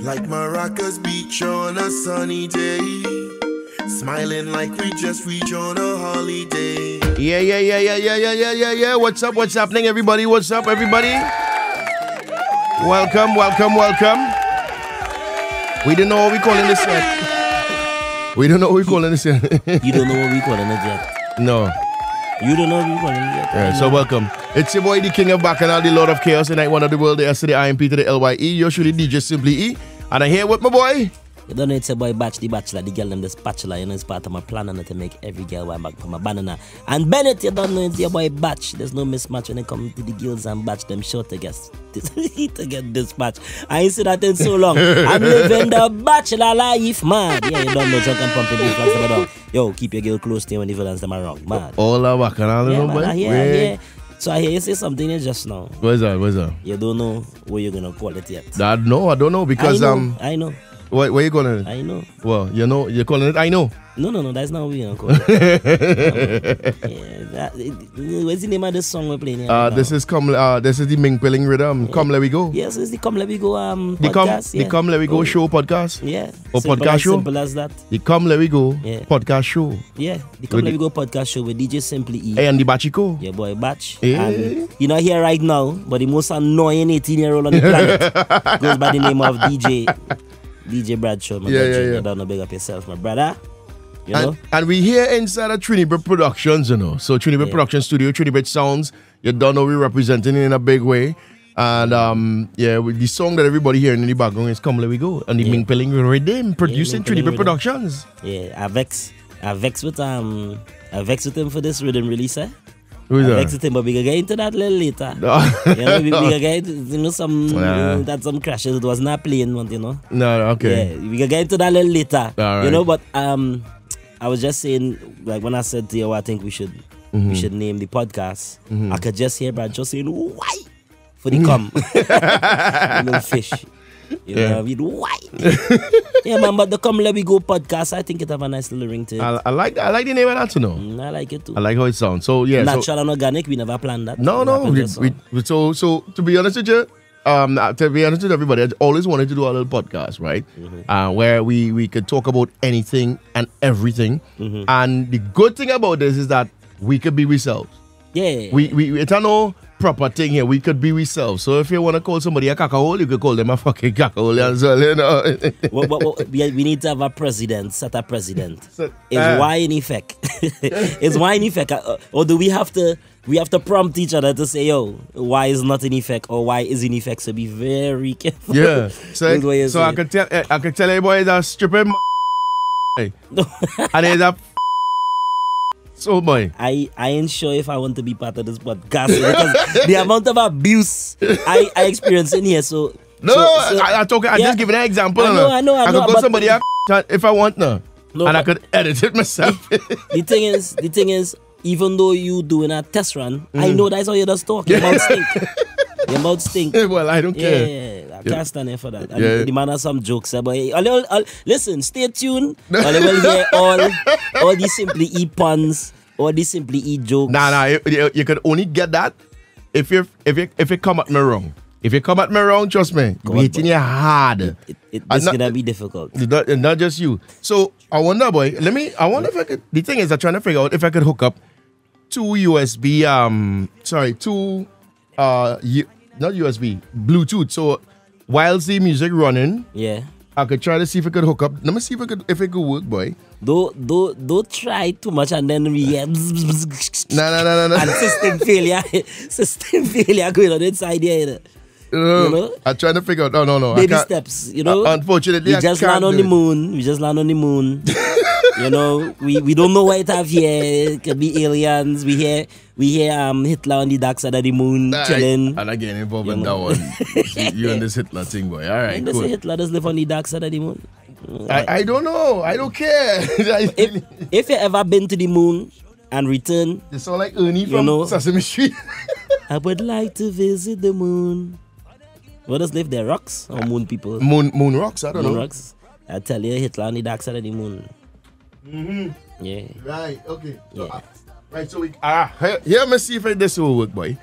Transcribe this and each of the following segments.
Like Maracas Beach on a sunny day. Smiling like we just reached on a holiday. Yeah, yeah, yeah, yeah, yeah, yeah, yeah, yeah, yeah. What's up? What's happening, everybody? What's up, everybody? Welcome, welcome, welcome. We don't know what we're calling this yet. We don't know what we're calling this yet. You don't know what we're calling it yet. no. You don't know it. Yeah, so welcome. It's your boy, the King of Bacchanal, the Lord of Chaos, and I One of the World, the S to the IMP to the LYE. You're surely DJ Simply E. And I'm here with my boy. You don't know it's a boy batch, the bachelor, the girl them the spatula, you know, it's part of my plan and to make every girl want back from my banana. And Bennett, you don't know it's your boy batch. There's no mismatch when it comes to the girls and batch them short to get to get dispatch. I ain't seen that in so long. I'm living the bachelor life, man. Yeah, you don't know drunk and pumping the flags dog. Yo, keep your girl close to you when the villains them are wrong, man. All our Bacchanal, you Yeah, know, man, boy. I hear, I Wait. hear. So I hear you say something just now. What's that? What's that? You don't know what you're gonna call it yet. I no, I don't know because I know, um, I know, what, what you calling it? I know. Well, you know, you're calling it. I know. No, no, no, that's not what we're gonna call it. yeah, that, it, what's the name of this song we're playing here? Uh, right this now? is come. Uh, this is the Ming Pilling rhythm. Come, let we go. Yes, it's the Come Let Me Go um The come, podcast. the come, let we go Oh, show podcast. Yeah. Or simple podcast as, show? Simple as that. The come, let we go Yeah. podcast show. Yeah. The Come With Let the- Me Go podcast show with DJ Simply E. Hey, and the Bachiko. Your boy Batch. Eh? And you're not here right now, but the most annoying 18 year old on the planet goes by the name of DJ DJ Bradshaw. My Yeah, brother. yeah, yeah. Don't know big up yourself, my brother. You know? And, and we here inside of Trinibet Productions, you know. So Trinibet Yeah. Production Studio, Trinibet Sounds. You don't know we representing it in a big way. And um, yeah, with the song that everybody hearing in the background is Come Let We Go. And the Yeah. Ming Pilling Rhythm producing Ming Pilling Productions. Yeah, I vex, I vex with um, I vex with him for this rhythm release. Eh? Who's I that? vex with but we can get into that a little later. you know, we, can get into, you know some Nah. that some crashes. It was not playing one, you know. No, okay. Yeah, we can get into that a little later. You know, but um, I was just saying, like when I said to you, I think we should Mm-hmm. we should name the podcast. I could just hear Brad just saying why for the cum, you little fish. You Yeah. what I mean? why? yeah, man. But the come let me go podcast, I think it have a nice little ring to it. I, I like I like the name of that to know. Mm, I like it too. I like how it sounds. So yeah. so- Natural and organic, we never planned that. No, no. We, so. we, we- so, so to be honest with you, um, uh, to be honest with everybody, I always wanted to do a little podcast, right? Mm-hmm. Uh, where we we could talk about anything and everything. Mm-hmm. And the good thing about this is that we could be ourselves. yeah. We we it's a no proper thing here. We could be ourselves. So if you want to call somebody a cacahole, you could call them a fucking cacahole as well. You know. what, what, what, we, need to have a president, set a president. Set- Is uh. why in effect? is why in effect? Uh, or do we have to? We have to prompt each other to say, "Yo, why is not in effect?" or "Why is in effect?" So be very careful. yeah. So, With what you're so I could tell eh, I could tell everybody that stripping and it's a so boy. I, I ain't sure if I want to be part of this podcast because the amount of abuse I, I experience in here. So No, so- so- I, I talk. I yeah. just giving an example. I no. know, I know, I I know, could go but- somebody a if I want no, No, and I could edit it myself. the thing is, the thing is, even though you doing a test run, Mm. I know that's how you just talk. Your mouth stink. Your mouth stink. well, I don't Yeah, care. yeah, yeah. I can't stand here for that. And Yeah. The man has some jokes, but eh, all, listen, stay tuned. Or they will hear all, all these simply e puns, all these simply e jokes. Nah, nah. You, you, could only get that if you if you if you come at me wrong. If you come at me wrong, trust me, we on, hitting you hard. It, it, And it's not- gonna be difficult. Not, not just you. So I wonder, boy. Let me. I wonder if I could. The thing is, I'm trying to figure out if I could hook up two USB. Um, sorry, two. Uh, U, not USB, Bluetooth. So whilst the music running, Yeah. I could try to see if I could hook up. Let me see if it could if it could work, boy. Don't, don't, don't try too much and then we hear bzz, bzz, bzz, No, no, no, no, and no. system failure. system failure going on inside here. you know. No, know? I'm trying to figure out. No, no, no. Baby steps, you know. Uh, unfortunately, we I just can't land on the it. moon. We just land on the moon. you know, we, we don't know what it have here. It could be aliens. We hear we hear um Hitler on the dark side of the moon Nah, I- chilling. And again, involved You in that one. You and this Hitler thing, boy. All right, cool. Hitler does live on the dark side of the moon. I, I don't know. I don't care. If if you ever been to the moon and return, it's all like Ernie You from know. Sesame Street. I would like to visit the moon. What does live there? Rocks or moon people? moon, moon rocks. I don't Moon know. rocks. I tell you, Hitler on the dark side of the moon. Yeah. Right. Okay. So, Yeah. uh, right. So we ah here, here. Me see if this will work, boy.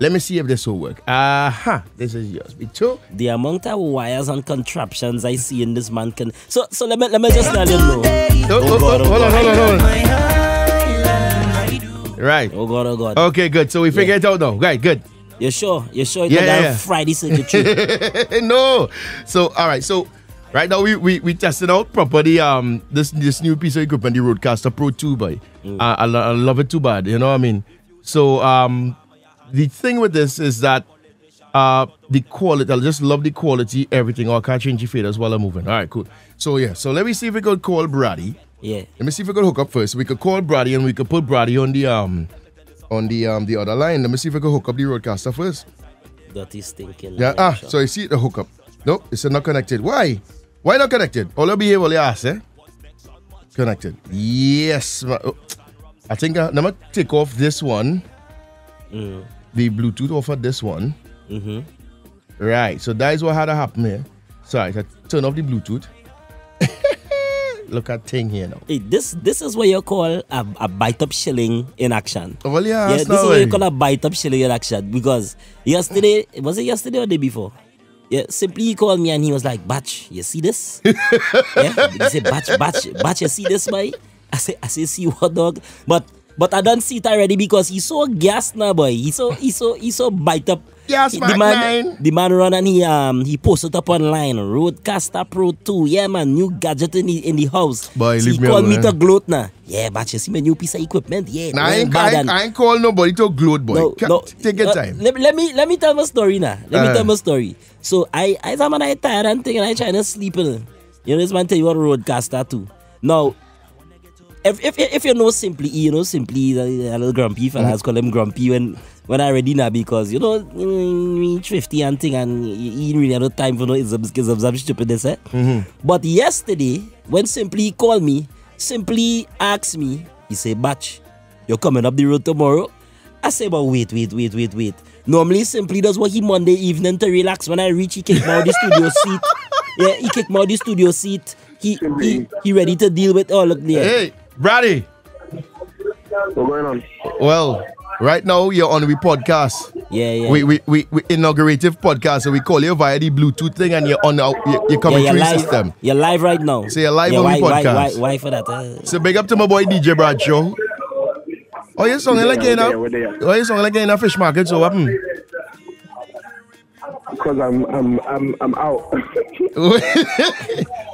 Let me see if this will work. Aha, this is USB two. The amount of wires and contraptions I see in this man can. So, so let me let me just tell you know. Oh, oh, God, oh, oh, hold on, hold on, hold on. Right. Oh God, oh God. Okay, good. So we figure it out now. Right, good. You sure? You sure? Yeah, Yeah, yeah, yeah, yeah. Friday circuitry. no. So all right. So right now we we, we tested out properly um this this new piece of equipment, the RodeCaster Pro 2 boy. Mm. I, I, I love it too bad. You know what I mean? So um the thing with this is that uh the quality. I just love the quality. Everything. Oh, I can't change the faders while I'm moving. All right, cool. So yeah. So let me see if we could call Brady. yeah. Let me see if we could hook up first. We could call Brady and we could put Brady on the um on the um the other line. Let me see if we could hook up the RodeCaster first. that is stinking. Yeah. Ah, so you see the hookup. Nope, it's not connected. Why? Why not connected? All behave, all ask, eh? Connected. Yes. oh, I think uh, let me take off this one. The Bluetooth off of this one. Mm-hmm. Right. So that is what had to happen here. Sorry, I turn off the Bluetooth. Look at thing here now. Hey, this this is what you call a, a bite up shilling in action. Well, yeah, yeah, this is what you call a bite up shilling in action because yesterday was it yesterday or the day before? Yeah, simply he called me and he was like, "Batch, you see this?" yeah, he said, "Batch, batch, batch, you see this, boy?" I say, "I say, see what, dog?" But but I don't see it already because he's so gassed now, boy. He so he so he so bite up. Gas the man, nine. the man run and he um he posted up online RodeCaster Pro 2. Yeah man, new gadget in the in the house. Boy, so leave he me called me to gloat now. Yeah, but you see my new piece of equipment. Yeah, Nah, I ain't, bad I, and- ain't, I ain't call nobody to gloat, boy. no, no, Take your uh, time. Let, let me let me tell my story now. Let Uh. me tell my story. So I I am I tired and thing and I trying to sleep in. You know this man tell you what RodeCaster too. Now if if if you know simply you know simply a, little grumpy fella Mm-hmm. Call him grumpy when when I ready now because you know mm, thrifty and thing and he ain't really have no time for no and stupidness eh. Mm-hmm. But yesterday when simply he called me simply asked me he say batch you're coming up the road tomorrow. I say, but wait, wait, wait, wait, wait. Normally, simply does what he Monday evening to relax. When I reach, he kick me out the studio seat. Yeah, he kick me out the studio seat. He he he ready to deal with. all look there. Hey, Brady. What's going on? Well, right now you're on we podcast. Yeah, yeah. We, we, we, we inaugurative podcast, so we call you via the Bluetooth thing, and you're on our your, your yeah, you're coming through live. system. You're live right now. So you're live yeah, on why, the podcast. why, why for that? Uh, So big up to my boy DJ Bradshaw. Oh, you songing like We're you there, know? we're there. Oh, you songing like in a fish market? So what happened? Because I'm I'm I'm I'm out. Bra-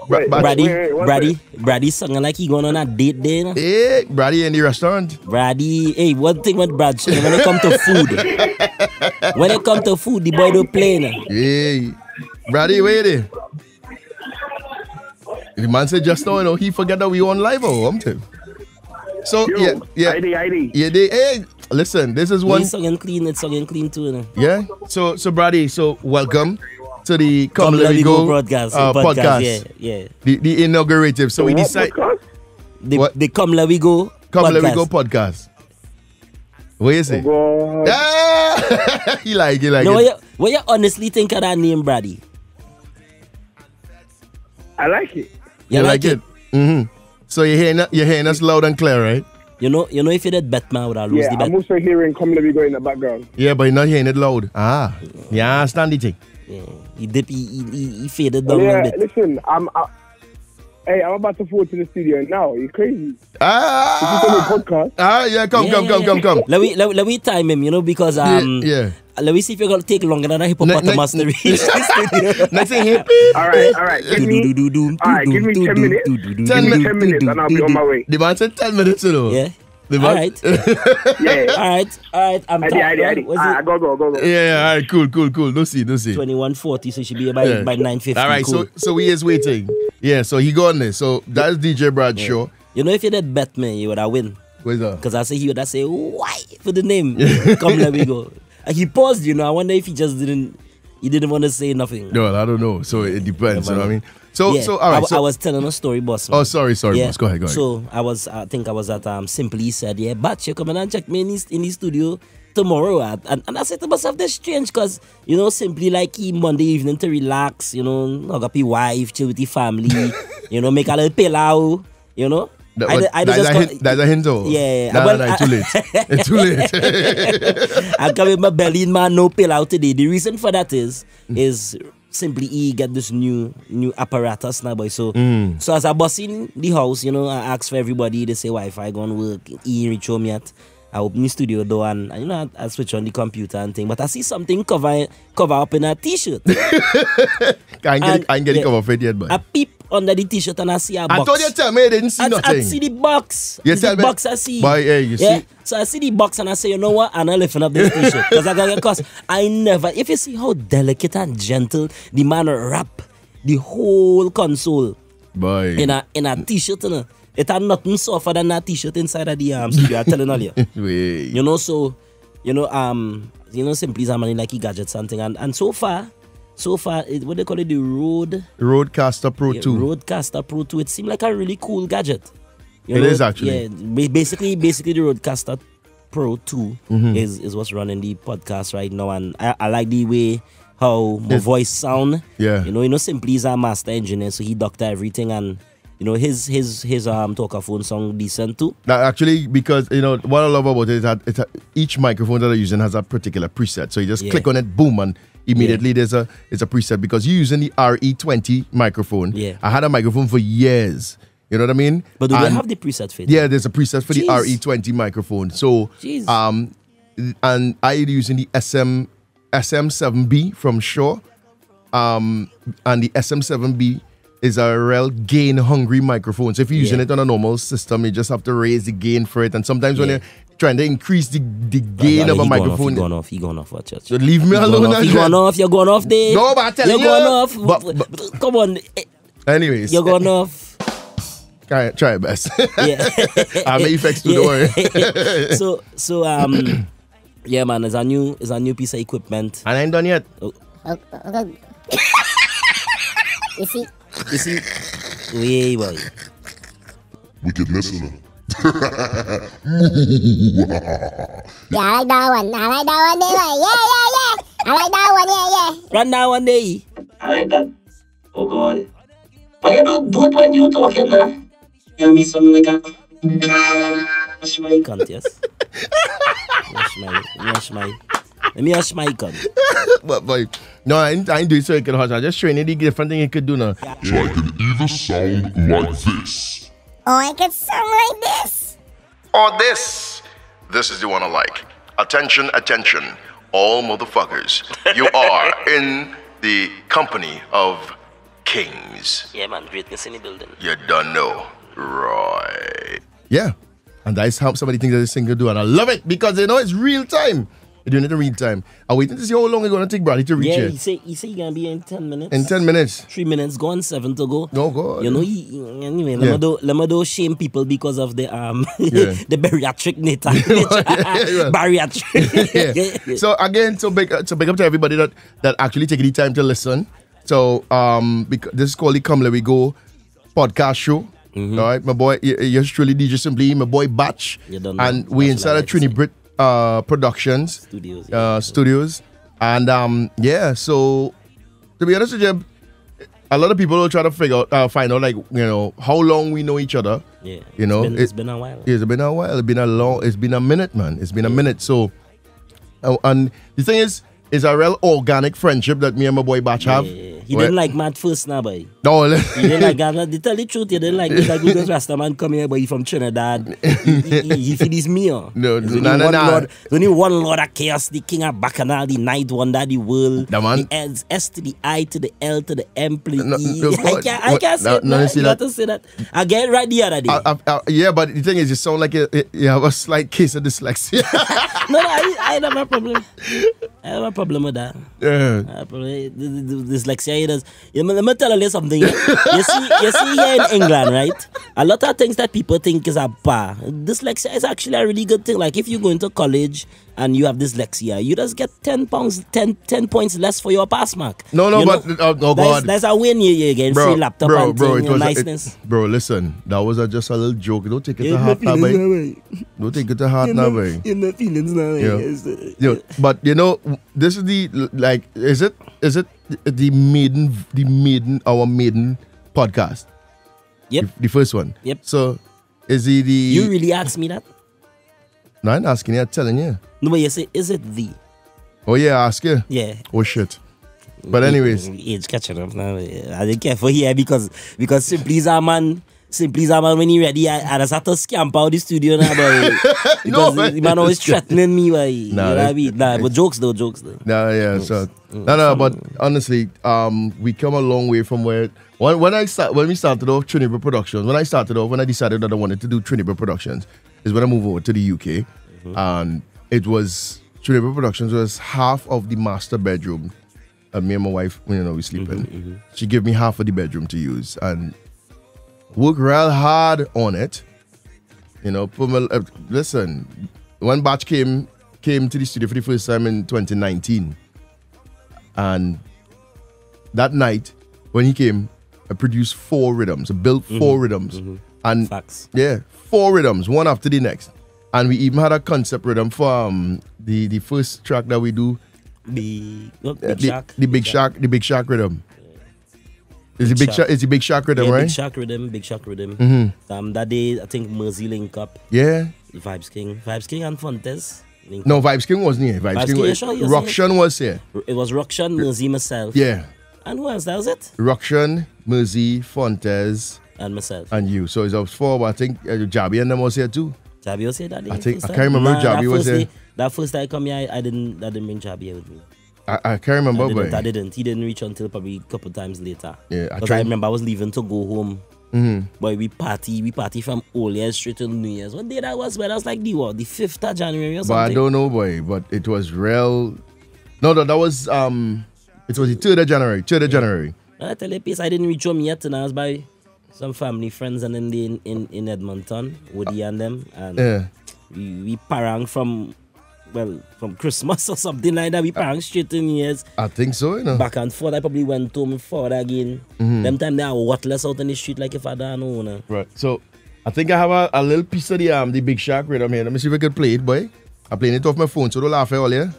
Wait, Bra- Brady, wait, wait, Brady, Brady singing like he going on a date there. no? Hey, Brady in the restaurant. Brady, hey, one thing with Brad, when it come to food, when it come to food, the boy don't play. No? Hey, Brady, wait there. The man said just now, you know, he forget that we on live oh, or something. So Yo, yeah, yeah, ID, ID. yeah. They, hey, listen, this is One one. singing clean, it's singing clean too. No? Yeah. So so Brady, so welcome to the Come, Come Let Me Go, broadcast, uh, podcast, podcast. yeah, yeah. The the inaugurative. So we decide? The, What? the Come Let We Go Come Let Me podcast. Go podcast. What you say? God. Ah! he like he like No, it. what you, what you honestly think of that name, Brady? I like it. You, like, it? Mm-hmm. So you're hearing you're hearing us loud and clear, right? You know, you know, if you did Batman, would I lose Yeah, the bet? I'm also hearing Come Let Me Go in the background. Yeah, but you're not hearing it loud. Ah, yeah, understand the thing. Yeah. He dip, he, he, he, he faded Well, down a yeah, bit. listen, I'm. I, hey, I'm about to forward to the studio now. You crazy? Ah, This is a podcast. ah, yeah, come, Yeah, come, come, yeah. come, come. Let me let, let me time him, you know, because Yeah, um yeah. Let me see if you're gonna take longer than a hippopotamus to reach the studio. Next thing, hip. All right, all right. Give me, all right, give me 10 minutes. Ten give me minutes. 10 minutes and I'll be on my way. The man said ten minutes, you know. Yeah. The All man. Yeah. All right. All right. I'm ID, tired. ID, ID. Was Ah, it go, go, go, go. yeah, yeah, all right, cool, cool, cool. No see, no see. 2140, so it should be by Yeah. by 950. All right, cool. so so he is waiting. Yeah, so he got on there. So that's DJ Bradshaw. you know if you did bet me, you would have win. Where's that? Because I say he would have say why for the name. Come let me go. And he paused, you know. I wonder if he just didn't he didn't want to say nothing. No, I don't know. So it depends. Yeah, you know what I mean? So yeah, so all I, so, I was telling a story, boss. oh, sorry, sorry, boss. Go ahead, go ahead. So I was, I think I was at um Simply said, yeah, but you come and check me in, his, in the studio tomorrow. And, and, and I said to myself, that's strange because, you know, Simply like he Monday evening to relax, you know, hug up his wife, chill with the family, you know, make a little pillow, you know. That, I I that's, a hint, that's a hint, though. Yeah, well, no, no, I- too late. it's too late. I come with my belly in my no pill out today. The reason for that is is simply he get this new new apparatus now boy. So Mm. so as I bus in the house, you know, I ask for everybody, they say Wi-Fi gonna work, he reach home yet. I open the studio door and, and, you know I, I switch on the computer and thing, but I see something cover cover up in a t-shirt. I ain't get, And- I ain't get yeah. it cover for yet, but I peep under the t-shirt and I see a box. I told you, tell me, I didn't see I, nothing. I see the box. You It's tell the me- box I see. Boy, hey, you yeah? see- So I see the box and I say, you know what? And I lifting up this t-shirt. Because I got cause I never, if you see how delicate and gentle the man wrap the whole console Boy. in a in a t-shirt, you know, it had nothing softer than that t-shirt inside of the um, studio. I'm telling all you. Wait. You know, so you know, um, you know, simply Zamani like gadgets something, and and so far, so far, it, what they call it, the Rode RodeCaster Pro yeah, 2. RodeCaster Pro 2. It seemed like a really cool gadget. You It is actually. Yeah, basically, basically the RodeCaster Pro 2 Mm-hmm. is, is what's running the podcast right now, and I, I like the way how my Yes. voice sound. Yeah. You know, you know, simply is a master engineer, so he doctor everything, and you know his his his um talker phone song decent too. That actually, because you know what I love about it is that it's a, each microphone that I'm using has a particular preset. So you just Yeah. click on it, boom, and immediately there's a it's a preset because you're using the RE20 microphone. Yeah. I had a microphone for years. You know what I mean? But do they have the preset fit? Yeah, there's a preset for the RE20 microphone. So, Jeez. um, and I using the SM SM7B from Shure, um, and the SM7B is a real gain hungry microphone. So if you're using Yeah. it on a normal system, you just have to raise the gain for it. And sometimes when you're trying to increase the, the gain yeah, of a he microphone, Gone off, he gone off, he gone off. Watch out. So leave me He gone alone. off, He and- gone off. You're going off there. No, but I'm telling you're you, going off. but- but- Come on, eh, anyways, you're going off. try, try your best. Yeah. I have effects too, don't worry. so so um yeah man it's a new it's a new piece of equipment and I ain't done yet. You see, you see way boy Wicked listener. yeah, I like that one. I like that one anyway. Yeah, yeah, yeah. I like that one. Yeah, yeah. run down one day I like that. Oh god. But you don't do it when you're talking now. Hear me something like uh, a Hush my cunt yes yes my yes my let me ask my cunt But, but no, I ain't, I ain't doing so it could hurt. I just training the different thing it could do now. So I can either sound like this. Oh, I can sound like this. Or this. This is the one I like. Attention, attention, all motherfuckers. You are in the company of kings. yeah man greatness in the building You don't know. Right. Yeah. And that's how somebody thinks the things that this thing can do. And I love it because they know it's real time. You're doing it in real time. I'm waiting to see how long it's going to take Bradley to reach yeah here. he say he say he gonna be in 10 minutes In 10 minutes. three minutes gone seven to go Oh, God. you know he, anyway let Yeah. me do let me do shame people because of the um Yeah. the bariatric nature yeah. bariatric yeah. So again, so big, so big up to everybody that that actually taking the time to listen. So um, because this is called the Come Let We Go podcast show. Mm-hmm. All right, my boy, y- yours truly DJ Simply, my boy Batch, You don't know. and we inside like of Trini to. Brit uh, Productions Studios, uh, yeah. studios, and um, yeah. So to be honest with you, a lot of people will try to figure out, uh, find out like you know how long we know each other. yeah You know, it's been, it- been a while It's been a while. It's been a long. It's been a minute, man. It's been a minute. So, uh, and the thing is, it's a real organic friendship that me and my boy Batch have. Yeah, he didn't like Matt first now, boy. No, He didn't like that. To tell the truth, he didn't like me. Like, this Rastaman come here, but he from Trinidad. He, he, he, he feed his meal. No, There's only nah, nah, one nah. Lord, there's only one Lord of Chaos, the King of Bacchanal, the Night Wonder, the world. The man. The S, S to the I to the L to the M please. No, no, I can't, I can't say No, it. no, you see you that? have to say that. I get it right the other day. I, I, I, yeah, but the thing is, you sound like you, you have a slight case of dyslexia. no, no, I, I have a problem. I have a problem with that. yeah. Ah, uh, probably the eh, dyslexia eh, it is. You know, let me tell you something. Eh. You see, you see here in England, right? A lot of things that people think is a bar. Dyslexia is actually a really good thing. Like if you go into college and you have dyslexia, you just get 10 pounds, 10, 10 points less for your pass mark. No, no, You but- know? oh, oh, That's, God. that's a win you, you get free laptop bro, and bro, thing, it was a- niceness. it- bro, listen, that was a, just a little joke. Don't take it to heart now, boy. Don't take it to heart now, boy. In the feelings now. Yeah. yes, uh, You know, but you know, this is the like, is it is it the maiden the maiden our maiden podcast? Yep. The, the first one. Yep. So Is he the? You really asked me that? No, I'm asking you. I'm telling you. No, but you say, is it the? Oh yeah, ask you. Yeah. Oh shit. But anyways, age catching up now. I didn't care for here because because simply a man. Simply a man when he ready, I, I just have to scamp out the studio now, boy. No, because man. the man always threatening me, boy. you know what I mean? Nah, but jokes though, jokes though. no, yeah. So no, no. But honestly, um, we come a long way from where when, when I start when we started off Trinidad Productions. When I started off, when I decided that I wanted to do Trinidad Productions, is when I moved over to the UK, mm-hmm. and it was Trinidad Productions was half of the master bedroom. And me and my wife, you know, we sleep mm-hmm, in. Mm-hmm. She gave me half of the bedroom to use, and work real hard on it. You know, put my, uh, listen, when Batch came came to the studio for the first time in 2019, and that night when he came, I produced four rhythms, I built 4 rhythms, and Facts. yeah, four rhythms, one after the next, and we even had a concept rhythm for um, the the first track that we do, Big, oh, uh, the, Shark. the big shark, the big shark rhythm. Is the Big big Shark. Is the big shark rhythm Yeah, right? Big Shark Rhythm, Big Shark Rhythm. Mm-hmm. Um, that day, I think Mersey link up, Yeah. Vibes King, Vibes King and Fontes. No. Vibes King wasn't here. Vibes, Vibes King, King, was, sure, you're Rockshan was here. It was Rockshan, Mersey, myself. Yeah. And who else? That was it? Rockshan, Mersey, Fontes, And myself. and you. So it was four, but I think uh, Jabi and them was here too. Jabi was here that day. I think- I time? can't remember Nah, Jabi was here. day- That first time I come here, I, I didn't, I didn't bring Jabi here with me. I, I can't remember, I didn't, I didn't. He didn't reach until probably a couple times later. Yeah, I I remember I was leaving to go home. Mm-hmm. Boy, we party, we party from Old Year's straight to New Year's. What day that was? Well, that was like the what? The fifth of January or something. but I don't know, boy. But it was real. No, no, that was um, it was the third of January. Third of January. I tell you, piece I didn't reach home yet, and I was by some family friends and then in, in, in Edmonton, Woody and them, and Yeah. we, we parang from well from Christmas or something like that. We parang straight in Year's. I think so. You know. back and forth. I probably went home and forward again. Mm-hmm. Them time they are worthless out in the street like if I don't know. nah. Right. So I think I have a, a little piece of the um the big shark rhythm here. Let me see if I can play it, boy. I'm playing it off my phone, so don't laugh at all, yeah.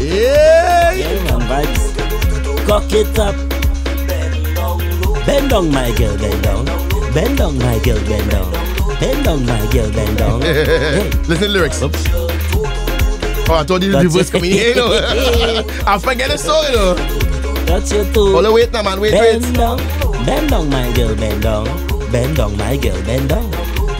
Yeah. Yeah, man, vibes. Cock it up. Bend down, my girl, bend down. Bend down, my girl, bend down. Bend down, my girl, bend down. hey, Listen lyrics. Oops. Oh, I thought you reverse it. coming here, you know. I forget the song, you know. that's your too. Hold on, wait now, man. Wait, Bend wait. down, bend down, my girl, bend down. Bend down, my girl, bend down.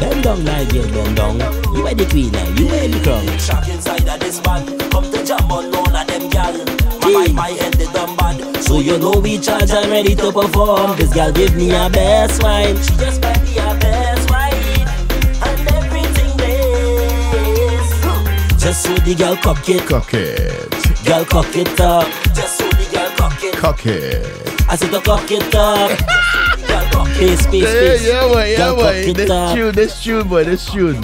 Bend down, my girl, bend down. You are the queen now, eh? you are the crown. Shock inside of this man. Come to jam on all of them gal. My, my, my head they done bad. So you know we charge and ready to perform. This girl give me a best wine. She just buy me a best ride. And everything is. Just so the girl cock it, Cock it. girl cock it up. Just so the girl cock it. Cock it. I said to cock it up. Girl cock it. Space, space, Yeah, yeah, boy, yeah, boy. cock it This up. tune, this tune, boy, this tune.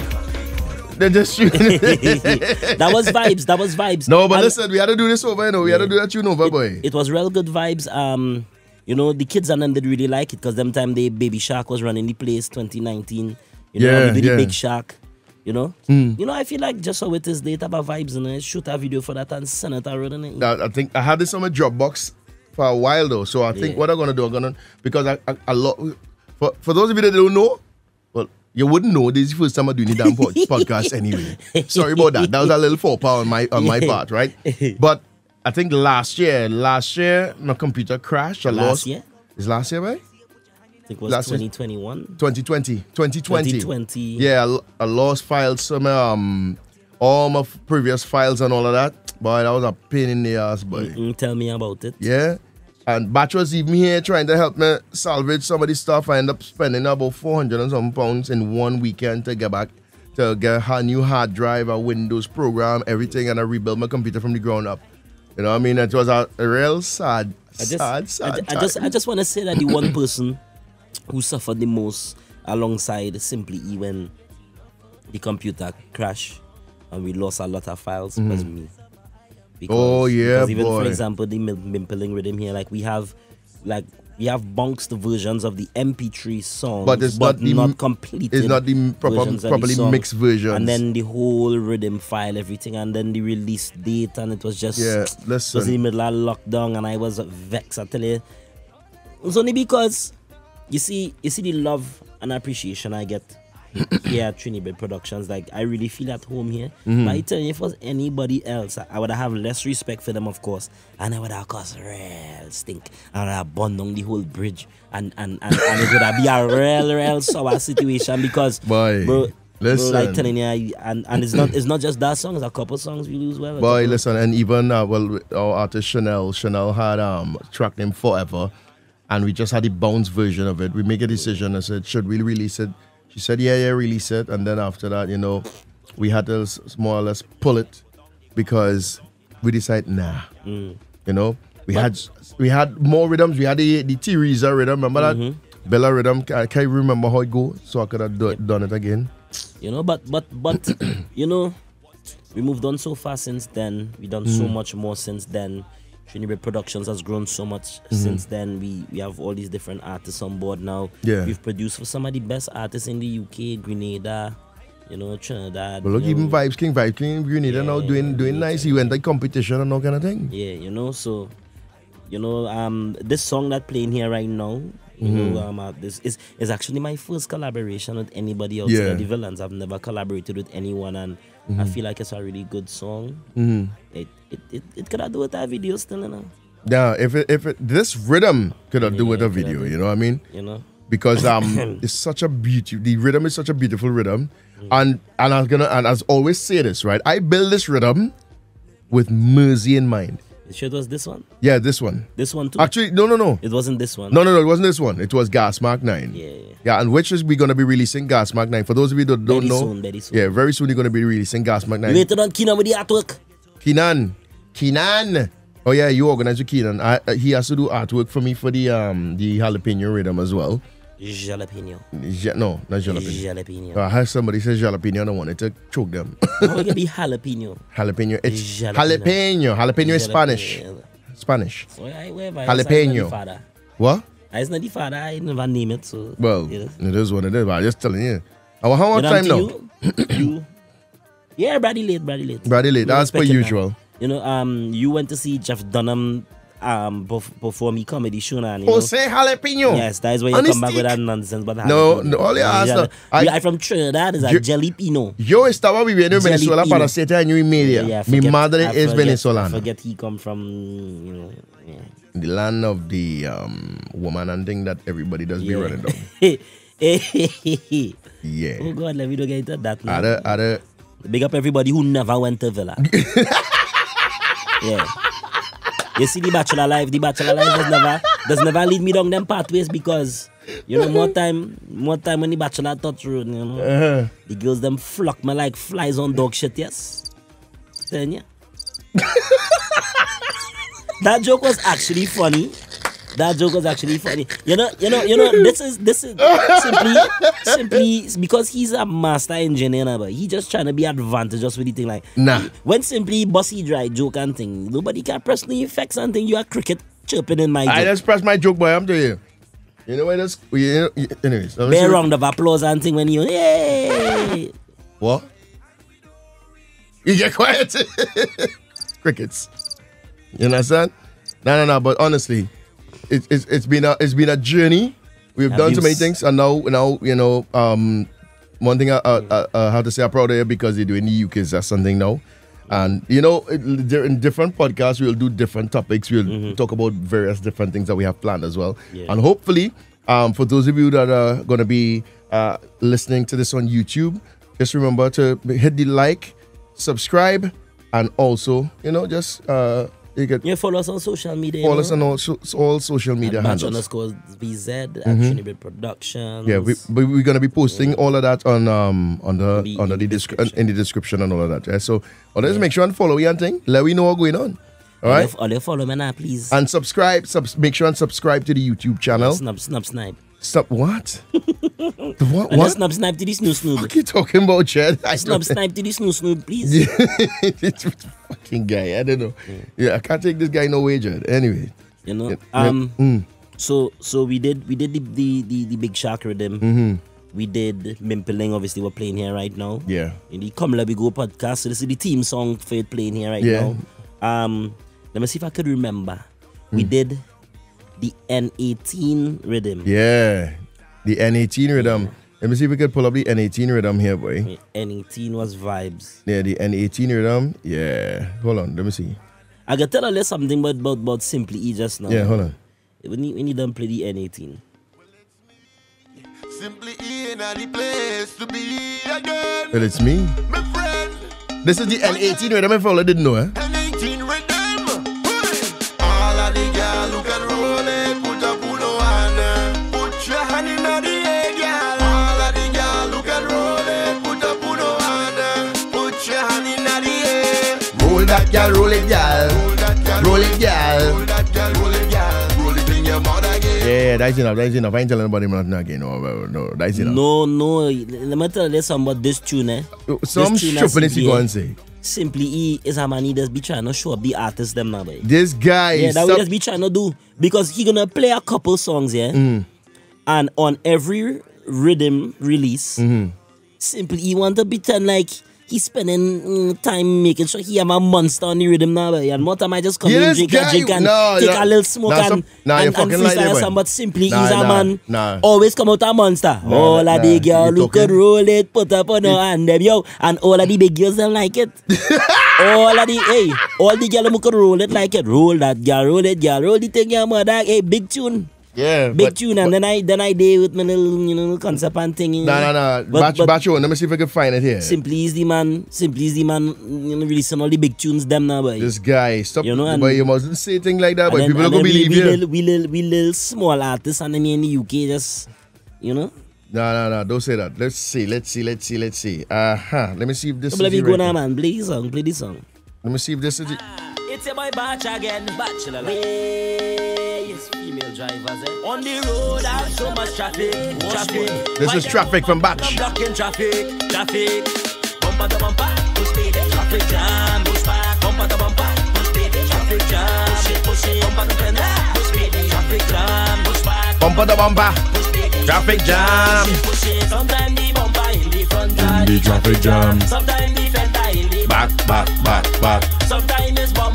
They just shooting. that was vibes. That was vibes. no, but And listen, we had to do this over, you know. We had to do that tune over, boy. It was real good vibes. Um, you know, the kids and them did really like it because them time they Baby Shark was running the place 2019. You know, Yeah, we did yeah. the Big Shark. You know, Hmm. you know, I feel like just so with this data about vibes and shoot a video for that and send it around. I, think I had this on my Dropbox for a while though. So I think Yeah. what I'm gonna do, I'm gonna because I, I a lot for for those of you that don't know, you wouldn't know this is the first time I'm doing the damn pod, podcast anyway. Sorry about that. That was a little faux pas on my on my part, right? But I think last year, last year my computer crashed. I Last lost. year? Is last year, right? I think it was Last year- 2021. 2020. 2020. 2020. Yeah, I lost files, some um, all my previous files and all of that. Boy, that was a pain in the ass, boy. Mm, tell me about it. Yeah. And Batch was even here trying to help me salvage some of this stuff. I ended up spending about 400 and some pounds in one weekend to get back, to get her new hard drive, a Windows program, everything, and I rebuild my computer from the ground up. You know what I mean? It was a, real sad, I just, sad, sad. ju- I just, I just want to say that the one person who suffered the most alongside Simply E when the computer crashed and we lost a lot of files was mm-hmm. me. Because, Mm-hmm. Oh, yeah, because even boy. for example, the mim- mimpling rhythm here, like we have, like we have bunks the versions of the MP3 songs, But it's not the m- completed. it's not the proper- of the mixed version. And then the whole rhythm file, everything, and then the release date, and it was just Yeah, It was in listen. the middle of lockdown, and I was vexed. I tell you, it's only because you see, you see the love and appreciation I get here at Trinidad Productions. Like I really feel at home here. Mhm. But I tell you, if it was anybody else, I, would have less respect for them, of course, and I would have caused real stink, and I would have burned down the whole bridge, and and and, and it would have be a real, real sour situation because, Boy, bro. Bro, like listen. telling you, I- and, and it's not it's not just that song. It's a couple songs we lose well. Boy, listen, and even uh, well, our artist Chanel, Chanel had um track name Forever, and we just had the bounce version of it. We make a decision. I said, should we release it? She said, yeah, yeah, release it. And then after that, you know, we had to more or less pull it because we decided, nah, Mm. you know, we had we had more rhythms. We had the the Teresa rhythm. Remember that Bella rhythm? I can't remember how it go, so I could have do, done it again. You know, but but but you know, we moved on so far since then. We done so Mhm. much more since then. Trinidad Productions has grown so much Mhm. since then. We we have all these different artists on board now. Yeah. We've produced for some of the best artists in the UK, Grenada, you know, Trinidad. But look, you know, even Vibes King, Vibes King, Grenada now doing doing nice. He went to competition and all kind of thing. Yeah, you know, so you know, um, this song that playing here right now, you know, Mhm. um, uh, this is is actually my first collaboration with anybody outside Yeah. of the villains. I've never collaborated with anyone, and I Mhm. feel like it's a really good song. Mhm. It, it it it could have do with that video still, you know. Yeah, if it, if it, this rhythm could have do with a video, you know what I mean? You know. Because um, it's such a beauty. The rhythm is such a beautiful rhythm, and and I'm gonna and as always say this right. I build this rhythm with Mersey in mind. You sure it was this one? Yeah, this one. This one too. Actually, no, no, no. It wasn't this one. No, no, no. It wasn't this one. It was Gas Mark Nine. Yeah, Yeah, and which is we gonna be releasing Gas Mark Nine. For those of you that don't Very know, soon, very soon. yeah, very soon you're gonna be releasing Gas Mark You Nine. waited on Kina with the artwork. Keenan. Keenan. Oh yeah, you organize with Keenan. I, uh, he has to do artwork for me for the um the jalapeno rhythm as well. Jalapeno. Ja- no, not jalapeno. Jalapeno. I heard somebody say jalapeno and I wanted to choke them. How it can be jalapeno? jalapeno. It's Jalapeno. jalapeno. Jalapeno is Spanish. Spanish. So I, wherever else, I is not the Jalapeno. What? I is not the father. I never name it. So Well, you know. it is what it is. But I'm just telling you. Our how much time now? You, you, yeah, Brady late, Brady late. Brady late, as per in that. You know, um, you went to see Jeff Dunham um perf- perform his comedy show and you Oh, know. jalapeno. Yes, that is where you On come back with that nonsense. But No, no, all you ask, uh, I- are from Trinidad. Is a Yo- jalapeno. Yo estaba viviendo en Venezuela Jalapeno. para siete años y medio. Yeah, I Mi forget- madre I es forget- venezolana. I forget he come from, you know, yeah. The land of the um, woman and thing that everybody does be running down. Yeah. Oh God, let me don't get into that. now. Other, other, Big up everybody who never went to Villa. yeah. You see the Bachelor Life, the Bachelor Life does never does never lead me down them pathways because you know more time more time when the Bachelor touch road, you know. Uh-huh. The girls them flock me like flies on dog shit, yes. Then yeah. that joke was actually funny. That joke was actually funny. You know, you know, you know. This is this is simply, simply because he's a master engineer, but he just trying to be advantageous with the thing. Like, Nah. when simply bossy dry joke and thing, nobody can press the effects and thing. You are cricket chirping in my I joke. just press my joke, boy. I'm doing you. You know what? That's, you know, anyways. Bare round of applause and thing when you yay. What? You get quiet. Crickets. You understand? No, no, no. But honestly, it, it's it's been a it's been a journey. We've Have done so many things, and now now you know um one thing I, I, I, I have to say I'm proud of you because you're doing the UK is that's something now. And you know, in different podcasts, we'll do different topics. We'll talk about various different things that we have planned as well. Mm-hmm. Yeah. And hopefully, um, for those of you that are going to be uh, listening to this on YouTube, just remember to hit the like, subscribe, and also, you know, just uh, you can follow us on social media. follow you us on all, so- all social media At Batch handles. underscore VZ at Mhm. Productions. Yeah, we, we, we're gonna be posting all of that on um on the Be on the, in the description in the description and all of that. Yeah, so well, let's make sure and follow you and thing. Let we know what's going on. All right, All you follow me now, please. and subscribe. Subs- make sure and subscribe to the YouTube channel. Snap, snap, snipe. Stop. What? The what? What? snap, snipe this new snoop. What you talking about, Chad? I don't- snipe this new snoop, please. This fucking guy. I don't know. Yeah, I can't take this guy no way, wager. Anyway. You know, Yeah, um, mm. So so we did we did the the, the, the big shark rhythm. Mhm. We did Mimpeling, obviously we're playing here right now. Yeah. In the Come Let Me Go podcast. So this is the theme song for it playing here right Yeah. now. Um let me see if I could remember. We did the N18 rhythm. Yeah. The N18 rhythm. Let me see if we could pull up the N18 rhythm here, boy. N18 was vibes. Yeah, the N18 rhythm. Yeah. Hold on, let me see. I can tell a little something about, about, about Simply E just now. Yeah, hold on. When you, when you done play the N18. Simply in the place to be again. Well, it's me. My friend, This is the N18 rhythm. If all I didn't know, eh? Yeah, that's enough. That's enough. I ain't telling nobody nothing again. No, no, no, that's enough. No, no. Let me tell you something about this tune, eh? Some This tune stupidness Simply you go E- and say. Simply E is a man he just be trying to show up the artists them now, boy. This guy Yeah, is that we just be trying to do because he gonna play a couple songs, yeah. Mm. And on every rhythm release, Mm-hmm. simply he want to pretend like he's spending mm, time making sure he have a monster on the rhythm now, boy. And more time I just come Yeah, in, drink and drink and no, take yeah. a little smoke Nah, and, nah, and, and fucking lie there, freestyle boy. some, but simply Nah, he's a man. nah. Always come out a monster. All of the you girl who could roll it, put up on her hand, them yo, and all of the big girls them like it. all of the hey, all the girl who could roll it like it. Roll that girl, roll it, girl, roll the thing, yeah, mother. Hey, big tune. Yeah, Big but- tune, and then I then I did with my little you know concept and thing. you Nah, know. nah, nah. But- batch, but batch on. Let me see if I can find it here. Simply is the man. Simply is the man. You know, releasing all the big tunes them now, boy. This guy, stop. You know, and- but you mustn't say things like that, And but then- people and don't believe we, you. we little, we little, we little small artists, and then in the UK just, you know. No, no, no. Don't say that. Let's see. Let's see. Let's see. Let's see. Uh huh. Let me see if this So is let me go right now, man. Play the song. Play the song. Let me see if this is it. It's your boy Batch again, Bachelor. Yes, female drivers, eh? On the road, I have so much traffic. Traffic. This is traffic from Batch. I'm blocking traffic, traffic. Bumper to bumper, push speed, traffic jam, push back. Bumper to bumper, push speed, traffic jam, push it, push it. Bumper to fender, push speed, traffic jam, push back. Bumper to bumper. Push speed, Traffic jam. Push it. Sometimes the bumper in the front, In the traffic jam. Sometimes the fender in the Back, back, back, back. Sometimes it's bumper to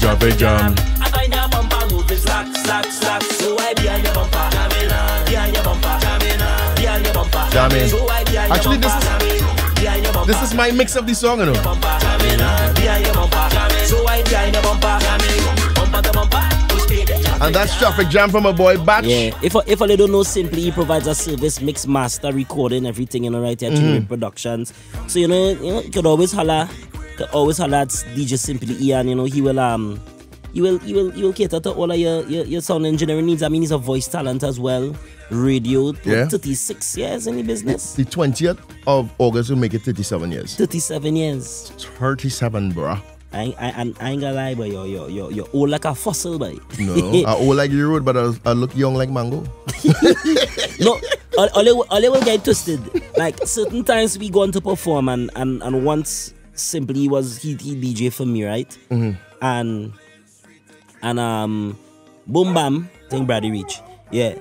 bumper. In the jam. I find your bumper moving slack, slack, slack. So I behind your bumper, jamming on. Behind your bumper, jamming on. Behind your bumper, Jamming. So I Actually, your this bumper, is- This is my mix of the song, you know. bumper, jamming on. Behind your bumper, jamming. So I behind your bumper, jamming. Bumper to bumper, push speed, And that's traffic jam from a boy Batch. Yeah, if if I don't know, simply he provides a service, mix, master, recording, everything, you know, right here, Mhm. mm productions. So you know, you know, you could always holla, could always holla at DJ Simply and you know, he will um, he will he will he will cater to all of your your, your sound engineering needs. I mean, he's a voice talent as well, radio. Yeah. thirty six years in the business. The 20th of August will make it 37 years. Thirty seven years. 37, bruh. I, I, I, I ain't gonna lie, but you're, you're, you're, you're old like a fossil, boy. No, I old like the road, but I, I look young like mango. no, all, all, all it will get twisted. Like certain times we go on to perform, and and, and once simply was he, he DJ for me, right? Mhm. And and um, boom bam, thing Brady Reach, yeah.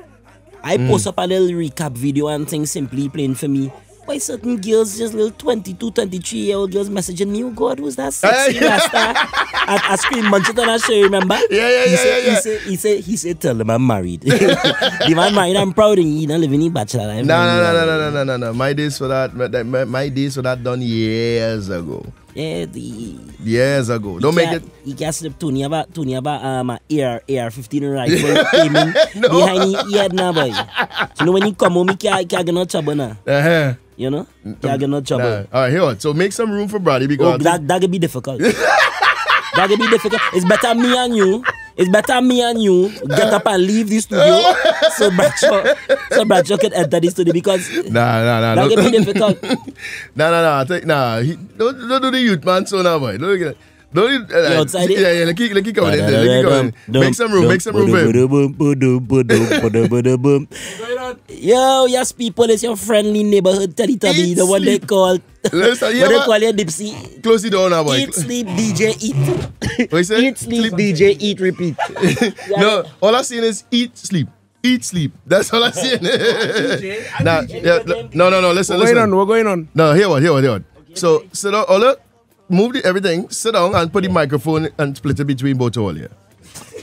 I Mm. post up a little recap video and things simply playing for me. Why certain girls, just little 22, 23 year old girls messaging me, oh God, who's that sexy Hey. rasta? I, I scream munch it on a show, remember? Yeah, yeah, he yeah, said, yeah, yeah. He said, he said, he said, tell them I'm married. the man married, I'm proud of you, not living in bachelor life. No, no, no, no, no, no, no, no, no. My days for that, my, my, days for that done years ago. Yeah, the Years ago. Don't make it. He can't slip Tony about Tony about um AR AR fifteen rifle aiming No. behind his head now boy. So you know when you come home, he can't, can't get no trouble now. Uh-huh. You know, mm, can't get no mm, trouble. Nah. All right, here. on. So make some room for Brady Oh, because that that could be difficult. that could be difficult. It's better me and you. It's better me and you get up and leave the studio so Bradshaw so Bradshaw can enter the studio because Nah, nah, nah. that don't- could be difficult. nah, nah, nah. I think, nah. He, don't, don't do the youth man so now, boy. Don't get. Don't uh, You outside it? Yeah, yeah. Let keep, let keep coming in there. Let keep coming in. Make some room. Make some room. Yo, yes, people, it's your friendly neighborhood Teletubby, the one they call. Listen, yeah, what they call you, Dipsy. Close the door now, boy. Eat, sleep, DJ, eat. What you say? Eat, sleep, DJ, eat, repeat. No, all I'm saying is eat, sleep. Eat, sleep. That's all I'm saying. nah, yeah, no, no, no. Listen, What's going listen. on? What's going on? No, here what, here what, here what. So, sit down, Ola, move the, everything, sit down and put the microphone and split it between both of all here.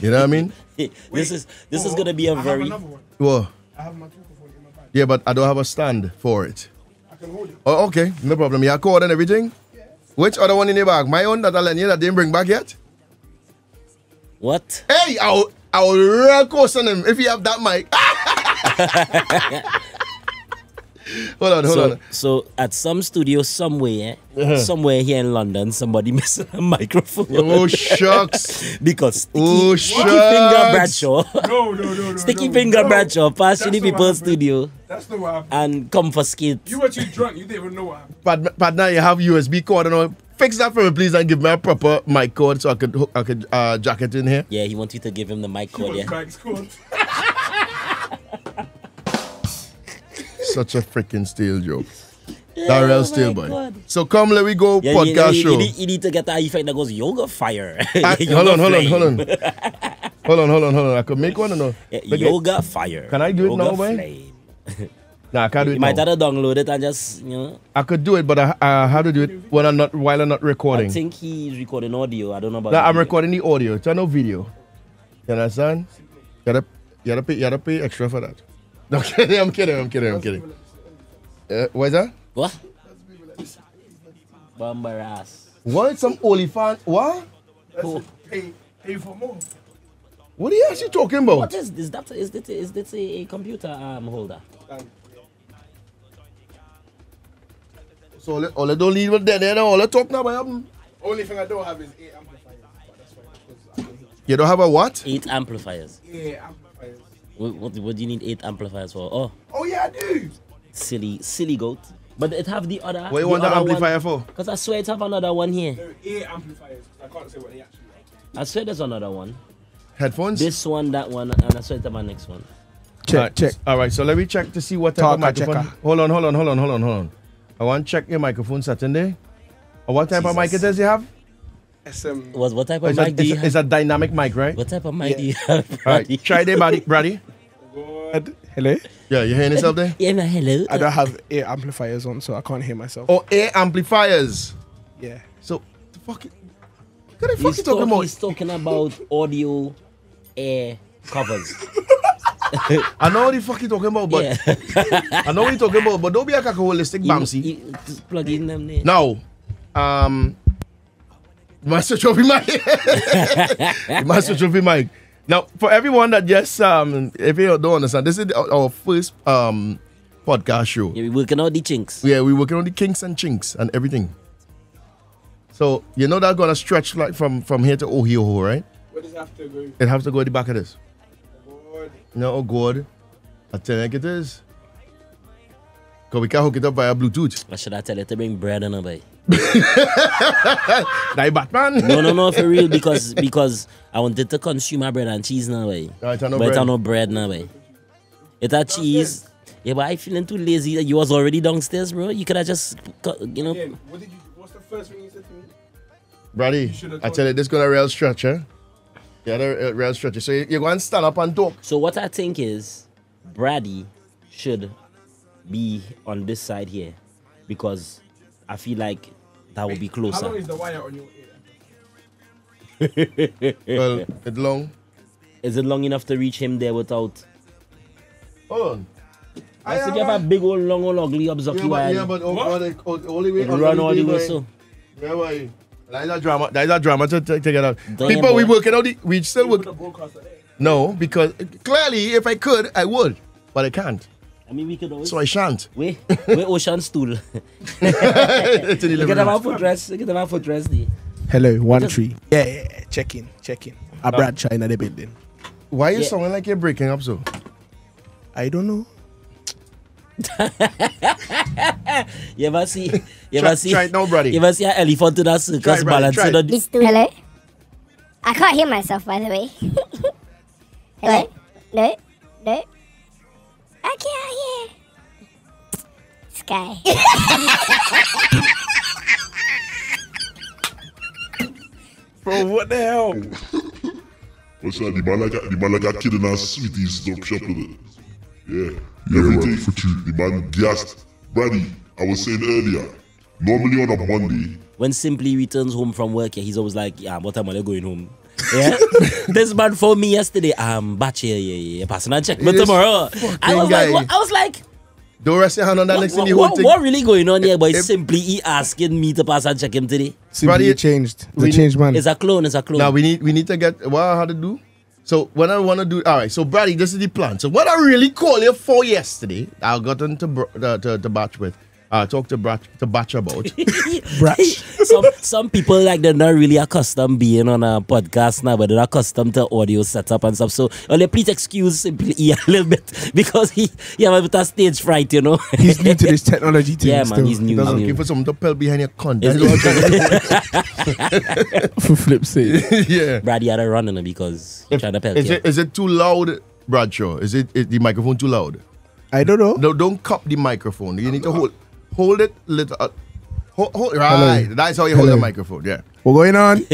You know what I mean? this is this is gonna be a very Well, yeah, but I don't have a stand for it. I can hold it. Oh, okay, no problem. You have cord and everything? Which other one in the bag? My own that I let you that didn't bring back yet? what? Hey, I'll, I'll record on him if you have that mic. hold on, hold so, on. so at some studio somewhere, Uh-huh. somewhere here in London, somebody missing a microphone. Oh, shucks. because sticky, Oh, sticky finger shucks. Bradshaw, No, no, no, no. sticky no, finger no. Bradshaw passed to the That's not what people's happened. studio That's not what happened. and confiscate. You were too drunk. You didn't even know what happened. But, but now you have USB cord and all. Fix that for me, please, and give me a proper mic cord so I could hook, I could uh, jack it in here. Yeah, he wants you to give him the mic cord. What Yeah. Such a freaking steel joke. That real Oh my boy. So come, let me go Yeah, you, podcast you, show. you, need, you need to get that effect that goes yoga fire. Ah, Yoga hold on, hold on, hold on. hold on, hold on, hold on. I could make one or no? Yeah, Make it- yoga fire. Can I do it now, boy? Nah, I can't do You it might now. have to download it and just, you know. I could do it, but I, I have to do it when I'm not while I'm not recording. I think he's recording audio. I don't know about. No, I'm video. recording the audio. It's no video. You understand? You gotta, you gotta pay, you gotta pay extra for that. No, I'm kidding. I'm kidding. I'm kidding. I'm kidding. Uh, what is that? What? Bumbaras. What? Some OnlyFans? What? Who- Pay, pay for more. What are you actually talking about? What is this? That is this is this a, a computer um holder? So all, all I don't leave it there. Then all I talk now about. um, Only thing I don't have is eight amplifiers. But that's fine. Because I can You don't have a what? Eight amplifiers. eight amplifiers. What, what, what do you need eight amplifiers for? Oh, Oh yeah, I do. silly, silly goat. But it have the other. What you want the amplifier for? Because I swear it have another one here. No, eight amplifiers. I can't say what they actually are. I swear there's another one. Headphones? This one, that one, and I swear it's my next one. Check, Alright, check. All right, so let me check to see what type of microphone. checker. Hold on, hold on, hold on, hold on, hold on. I want to check your microphone setting there. Uh, what type of mic does you have? SM. What, what type Oh, of It's a, mic do you it's, a, have? it's a dynamic mic, right? What type of mic do you have? All right, Brady? try there, buddy. Brady. Hello? Yeah, you hearing yourself there? Yeah, man, hello. I don't have air amplifiers on, so I can't hear myself. Or air amplifiers. Yeah. So, the fuck it. What the fuck He's, you talking talk- about? he's talking about audio air covers. I know what the fuck you talking about, but yeah. I know what you talking about, but don't be like a holistic You- Bamsi. you just plug in them there. Now, um, Master Trophy Mike. Master Trophy Mike. Now, for everyone that just um, if you don't understand, this is our, our first um podcast show. Yeah, we working on the chinks. Yeah, we're working on the kinks and chinks and everything. So you know that's gonna stretch like from from here to Ohio, right? Where does it have to go? It have to go at the back of this. Lord. No, oh God. I tell you it is. Cause we can't hook it up via Bluetooth. Or should I tell you to bring bread in a bay? Like Batman. No, no, no, for real, because because I wanted to consume my bread and cheese now, way. Oh, no, it ain't no but it bread. ain't no bread now, way. It had cheese. Yeah, but I feeling too lazy. You was already downstairs, bro. You could have just, you know. Yeah, what did you? What's the first thing you said to me? Brady, I tell you, this gonna real stretcher. Eh? Yeah, the real stretcher. So you, you go and stand up and talk. So what I think is, Brady should be on this side here, because I feel like that would be How long is the wire on your ear? well, it's long. Is it long enough to reach him there without? Hold on. I think you have a big old long old ugly abzucky Yeah, wire. yeah, but God, it- all the way. Run all the way boy. so. Yeah, boy. That is a drama. That is a drama to, to, to get out. Damn, People, we working out. The, we still Put work. the broadcaster there. No, because clearly, if I could, I would, but I can't. I mean, we could always. So I shan't. Wait, wait, ocean stool. It's in the Look living at my room. footrest. Look at my footrest there. Hello, one Just- tree. Yeah, yeah, yeah. Check in, check in. A Bradshaw in the building. Why you Yeah. sounding like you're breaking up so? I don't know. You ever see? You Try- ever see? try it now, buddy. You ever see an elephant in a circus Try it, buddy, balancing try on the This too. Hello? I can't hear myself, by the way. Hello? No? No? I can't yeah. Sky. Bro, what the hell? What's that? The man like the man like a kid in a sweeties stop shop with it. Yeah. Everything for you. The man gassed. Brady, I was saying earlier, normally on a Monday, When Simply returns home from work, yeah, he's always like, yeah, what time are they going home? Yeah. this man phoned me yesterday. Um, batch yeah, yeah, yeah. Passing and check But tomorrow. I was guy. like, what? I was like, Don't rest your hand on that what, next thing what, the whole what, thing. what really going on here? But If- it's simply he asking me to pass and check him today. Simply Brady, changed. The we- changed man. It's a clone. It's a clone. Now we need we need to get what I had to do. So what I want to do, all right. So Brady, this is the plan. So what I really called you for yesterday, I got into br- uh, to to batch with. I uh, talked to batch to batch about. some some people like they're not really accustomed being on a podcast now, but they're accustomed to audio setup and stuff. So only please excuse simply a little bit because he he have a bit of stage fright, you know. He's new to this technology thing. Yeah, man, still. he's new, He he's doesn't new. Looking for something to pelt behind your cunt. for flip sake. yeah. Brady had a run on it because he trying to pelt Is you. it is it too loud, Bradshaw? Is it is the microphone too loud? I don't know. No, don't cup the microphone. You need to hold hold it little. Uh, hold, hold, right, that's how you hold the microphone. Yeah, What going on?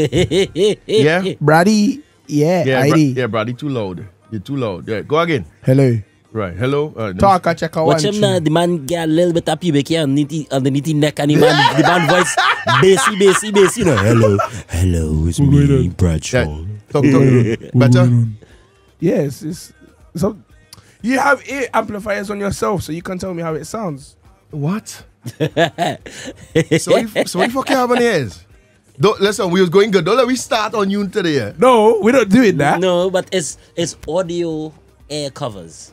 yeah, Brady. Yeah, yeah, Bra- ID. yeah, Brady, too loud. You're too loud. Yeah, go again. Hello. Right, hello. Uh, Talk, I check out Watch him now. The man get a little bit of pubic hair underneath, the- underneath the neck, and the man, the man voice bassy, bassy, bassy. You know, hello, hello, it's me, Bradshaw. Yeah, talk, talk. Better. Yes, it's so. You have ear amplifiers on yourself, so you can tell me how it sounds. What? so what so what the fuck you have on ears? Don't listen. We was going good. Don't let me start on you today. No, we're not doing that. No, but it's it's audio air covers.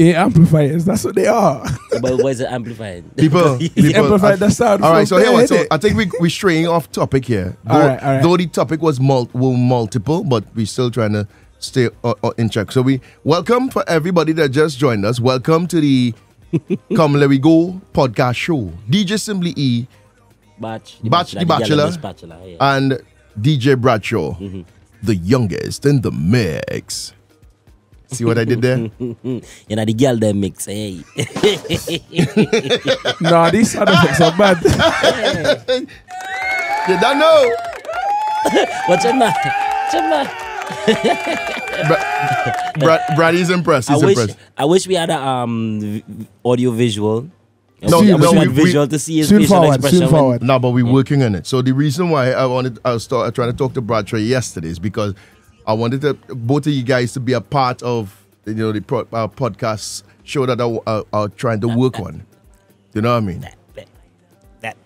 Ear amplifiers. That's what they are. But what is it amplified? People, people amplify the sound All right, so here, there, what, so? I think we we straying off topic here. Though, All right, all right. though the topic was mul- were multiple, but we're still trying to stay uh, uh, in check. So we welcome for everybody that just joined us. Welcome to the Come Let We Go podcast show. DJ Simply E Batch, the Batch the Bachelor, this bachelor, yeah. and DJ Bradshaw, Mm-hmm. the youngest in the mix. See what I did there? you know the girl that mix. Hey, nah, these sound effects are bad. you don't know. What's your man? What's your man? Brad, Brady's impressed. I He's wish impressed. I wish we had a um audio visual. No, I wish no, we had we- we- to see his facial forward, expression. when- forward. No, but we're working on it. So the reason why I wanted I was start, trying to talk to Bradshaw yesterday is because I wanted to both of you guys to be a part of you know the pro, uh, podcast show that I, I, I'm trying to work on. You know what I mean? That-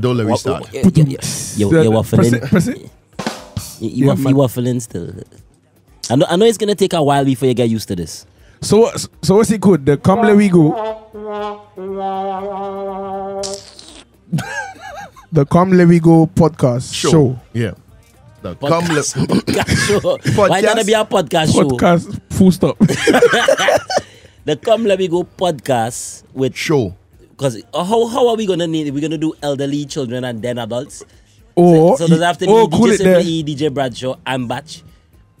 Don't let me What- start. what- You, you, you, you, You, you, Yeah, waff- you waffling still. I know, I know it's gonna take a while before you get used to this. So? So what's it called? The Come Let We Go. the Come Let We Go podcast Show. show. Yeah. The come Podcast, let, podcast show. Why not be a podcast show? Podcast. Full stop. The Come Let Me Go podcast with show. because uh, how how are we gonna need? We're gonna do elderly children and then adults. Or So does it have to be or DJ it the Simply E, DJ Bradshaw, and Batch?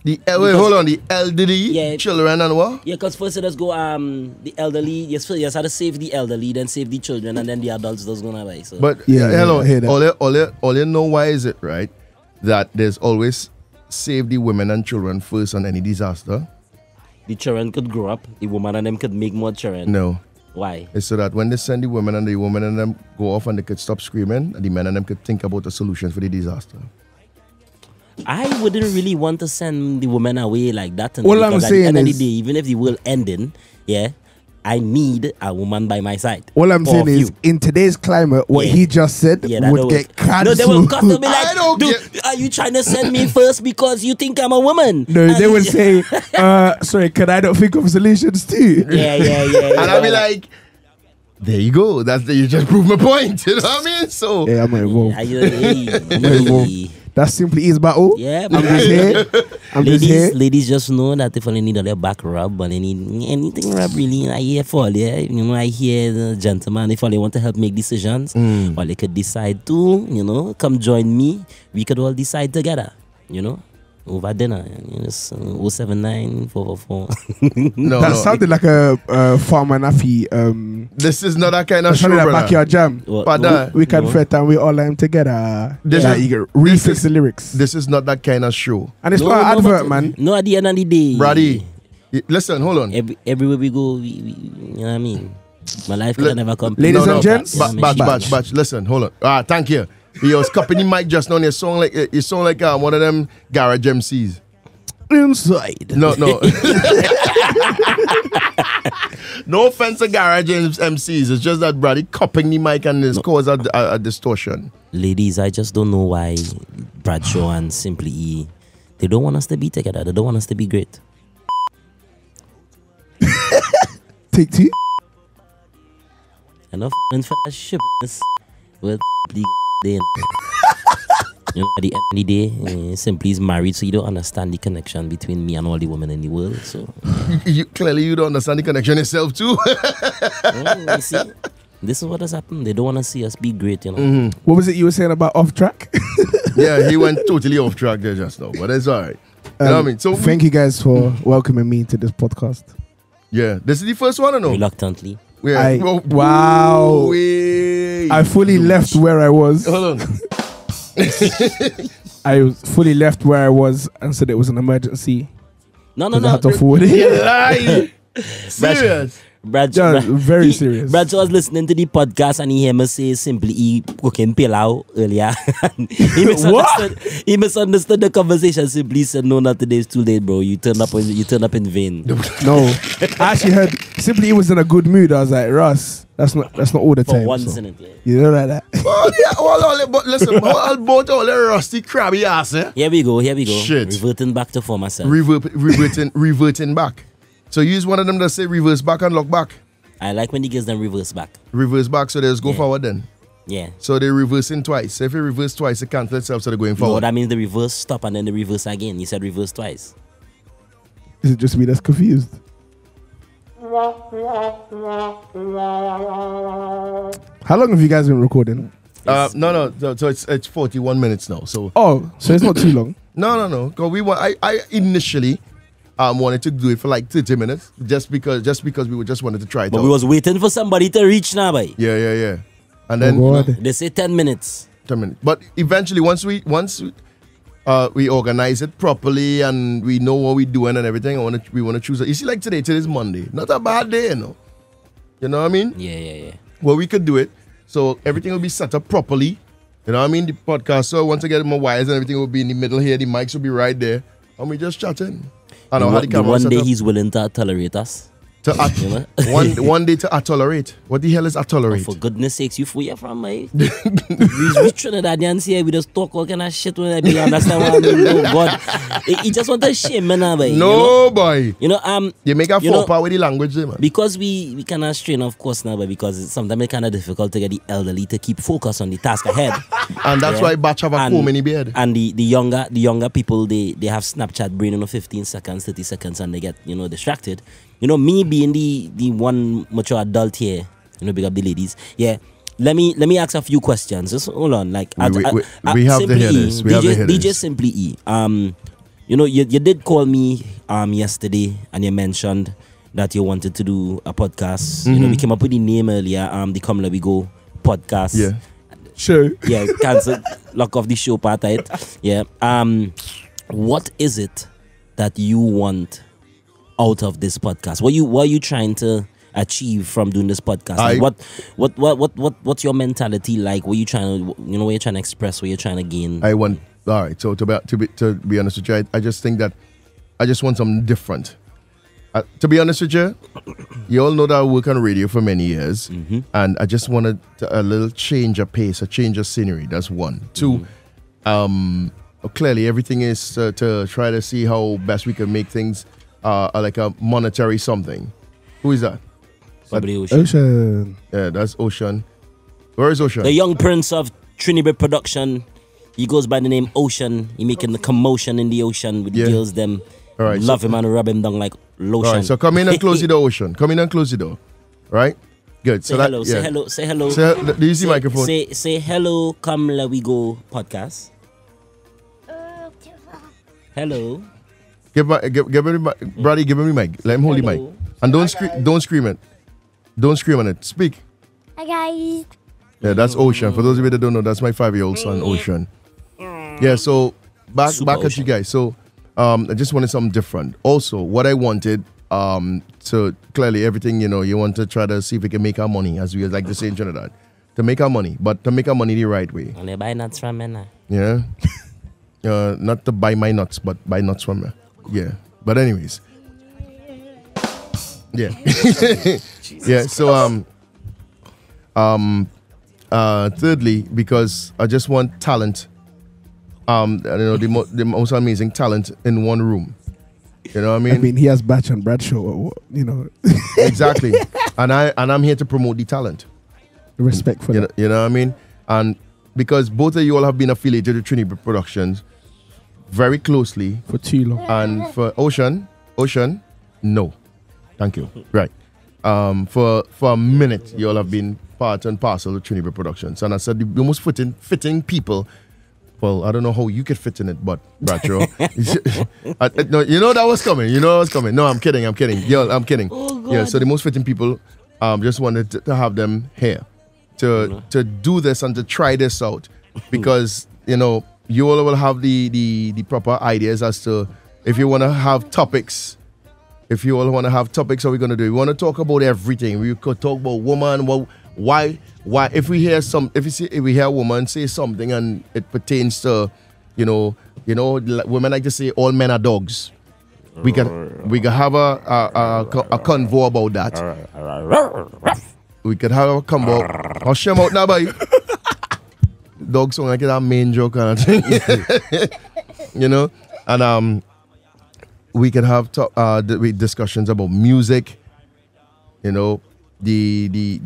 The el- wait, hold on. The elderly Yeah. children and what? Yeah, because first let's go um the elderly. Yes, first yes, how to save the elderly, then save the children, and then the adults. Those gonna buy. So But Yeah, yeah, yeah, hello, I hear all you, all, you, all you know why is it right that there's always save the women and children first on any disaster? the children could grow up. The woman and them could make more children. No. Why? It's so that when they send the women and the women and them go off and they could stop screaming, and the men and them could think about a solution for the disaster. I wouldn't really want to send the women away like that. And All I'm because at saying the end is- of the day, even if the world ending, yeah, I need a woman by my side. All I'm saying is, in today's climate, what Yeah. he just said Yeah, would get work. No, they will cut. They'll be like, I don't "Dude, are you trying to send me first because you think I'm a woman?" No, they And- will say, uh, sorry, can I not think of solutions too? "Yeah, yeah, yeah." And I'll be like, there you go. That's the, you just proved my point. You know what I mean? So Yeah, I'm involved. Are you- hey, I'm not involved. hey. That's simply is battle. Yeah, I'm just here. I'm just ladies, here. ladies just know that if only need a little back rub, but they need anything rub really, I hear for yeah. You know, I hear the gentleman if they want to help make decisions, Mm. or they could decide to, you know, come join me. We could all decide together, you know. Over dinner. You know, it's, uh, 079 444. No, that no. sounded like a uh, farmer naffy. Um, This is not that kind of show, like backyard jam. What- But, what- uh, We can No. fit and we all am together. This yeah, is- you can this is- the lyrics. This is not that kind of show. and it's No, not an no, advert, man. No, at the end of the day. Brady, listen, hold on. Every, everywhere we go, we, we, you know what I mean? My life Le- can never come. Ladies and gents, Ba- batch, batch, batch. Listen, hold on. Ah, thank you. You was cupping the mic just now. and You sound like you sound like uh, one of them garage MCs. Inside. No, no. no offense to garage MCs. It's just that Brady cupping the mic and it's cause a, a, a distortion. Ladies, I just don't know why Bradshaw and Simply E, they don't want us to be together. They don't want us to be great. Take two. Enough for that shit. With the day. You know, at the end of the day, eh, Simply is married, so you don't understand the connection between me and all the women in the world. So, You, you- clearly, you don't understand the connection yourself too. mm, you see, this is what has happened. They don't want to see us be great, you know. Mm-hmm. What was it you were saying about off track? yeah, he went totally off track there just now, but it's all right. You know what I Um, mean? So thank you guys for welcoming me to this podcast. Yeah, this is the first one or no? Reluctantly. Yeah. I- Well, wow. wait. I fully left where I was. Hold on. I fully left where I was and said it was an emergency. No, no, Because I no. had to forward You it. lie. Serious. Brad, Yeah, Brad- very he- serious. Brad was listening to the podcast and he heard me say simply he cooking pilau earlier. he misunderstood. he misunderstood the conversation. Simply said, "No, not today. It's too late, bro. You turn up. You turned up in vain." No, I actually heard simply he was in a good mood. I was like, Russ, that's not that's not all the For time. once so. in it, yeah. You know like that. Oh, yeah. All, all, but listen, all about all the rusty crabby ass, eh? Here we go. Here we go. Shit. Reverting back to former self. Revert, reverting, reverting back. So use one of them to say reverse back and lock back. I like when he gives them reverse back. Reverse back, so they just go Yeah. forward then. Yeah. So they reversing twice. So if you reverse twice, it cancel itself, so they're going forward. No, forward. that means the reverse stop and then the reverse again. You said reverse twice. Is it just me that's confused? How long have you guys been recording? Uh, no, no. So, so it's it's 41 minutes now. So Oh, so it's not too long. no, no, no. Cause we want. I, I initially um wanted to do it for like 30 minutes, just because just because we were just wanted to try it But out. we was waiting for somebody to reach now, boy. yeah, yeah, yeah. And then Oh, They say 10 minutes. 10 minutes. But eventually, once we once we, uh, we organize it properly and we know what we're doing and everything, I want to we want to choose. A, you see, like today, today's Monday. Not a bad day, you know. You know what I mean? Yeah, yeah, yeah. Well, we could do it. So everything will be set up properly. You know what I mean? The podcast. So once I get my wires and everything will be in the middle here. The mics will be right there. And we just chatting. I know how one- the the one day up. he's willing to tolerate us. To at- You know? one one day to tolerate. What the hell is tolerate? For goodness sakes, you where you from, mate? we, we Trinidadians here, we just talk all kind of shit when I be understand what I mean. Oh God, he, he just want to shame me now, boy. You know, no boy. you know um, You make a You faux pas with the language, man. because we we cannot strain, of course, now, but because it's sometimes it's kind of difficult to get the elderly to keep focus on the task ahead. And that's Yeah. why batch have a And- comb in the beard. And the, the younger the younger people they they have Snapchat brain, you know, 15 seconds, 30 seconds, and they get you know distracted. You know, me being the the one mature adult here, you know, big up the ladies. Yeah. Let me let me ask a few questions. Just hold on, like We- at- we- we- at we have to Simply hear E, this. We have to DJ, DJ. Simply E. Um, you know, you, you did call me um yesterday, and you mentioned that you wanted to do a podcast. You know, we came up with the name earlier. Um, the Come Let We Go podcast Mm-hmm. Yeah. Sure. yeah, cancel, lock off the show part of it. Yeah. Um, what is it that you want out of this podcast? What you what are you trying to achieve from doing this podcast? Like what, what what what what what's your mentality like? What you trying to you know what you're trying to express? What you're trying to gain? I want. All right. So to be to be to be honest with you, I, I just think that I just want something different. Uh, to be honest with you, you all know that I work on radio for many years, Mm-hmm. and I just wanted to- a little change of pace, a change of scenery. That's one. 2 Mm-hmm. um, clearly everything is uh, to try to see how best we can make things uh, like a monetary something. Who is that? Somebody who Oh, should- Ocean. Yeah, that's Ocean. Where is Ocean? the young prince of Trinidad production. He goes by the name Ocean. He making the commotion in the ocean with Yeah. girls. Them All right, love so- him and rub him down like lotion. All right, so come in and close the door, Ocean. Come in and close the door. Right? Good. Say so that, hello. yeah. Say hello. Say hello. Say, do you see say, microphone? Say say hello. Come let we go podcast. Hello. Give my, give, give me, my, Brady, give me the mic. Let him hold the mic. And don't scream, don't scream it. Don't scream on it. Speak. Hi guys. Yeah, that's Ocean. For those of you that don't know, that's my five-year-old son, Ocean. Yeah, so back Super back at you guys. So um, I just wanted something different. Also, what I wanted um, to clearly everything you know, you want to try to see if we can make our money, as we like to say in Trinidad, to make our money, but to make our money the right way. And buy nuts from me now. Yeah. uh, not to buy my nuts, but buy nuts from me. Yeah. But anyways. Yeah. yeah. So um um uh thirdly, because I just want talent. Um you know the, mo- the most amazing talent in one room. You know what I mean? I mean, he has Batch and Bradshaw. You know, exactly. And I and I'm here to promote the talent. respect for You that. know, you know what I mean? And because both of you all have been affiliated with Trinity Productions very closely for too long. And for Ocean, Ocean, no. Thank you. Right. Um, for for a minute, you all have been part and parcel of Trinity Productions. And I said the the most fitting fitting people. Well, I don't know how you could fit in it, but Bradshaw. I- I- no, you know that was coming. You know that was coming. No, I'm kidding. I'm kidding. Yo, I'm kidding. yeah. So the most fitting people, um, just wanted to, to have them here, to to do this and to try this out, because you know you all will have the the the proper ideas as to if you want to have topics. If you all want to have topics, how we gonna do? We want to talk about everything. We could talk about woman. Well, why? Why? If we hear some, if we see, if we hear a woman say something and it pertains to, you know, you know, women like to say all men are dogs. We can we can have a a, a, a convo about that. We could have a convo. I'll share out now, boy. Dog sound like that main joke kind of thing. you know, and um, we could have to, uh discussions about music. You know, the the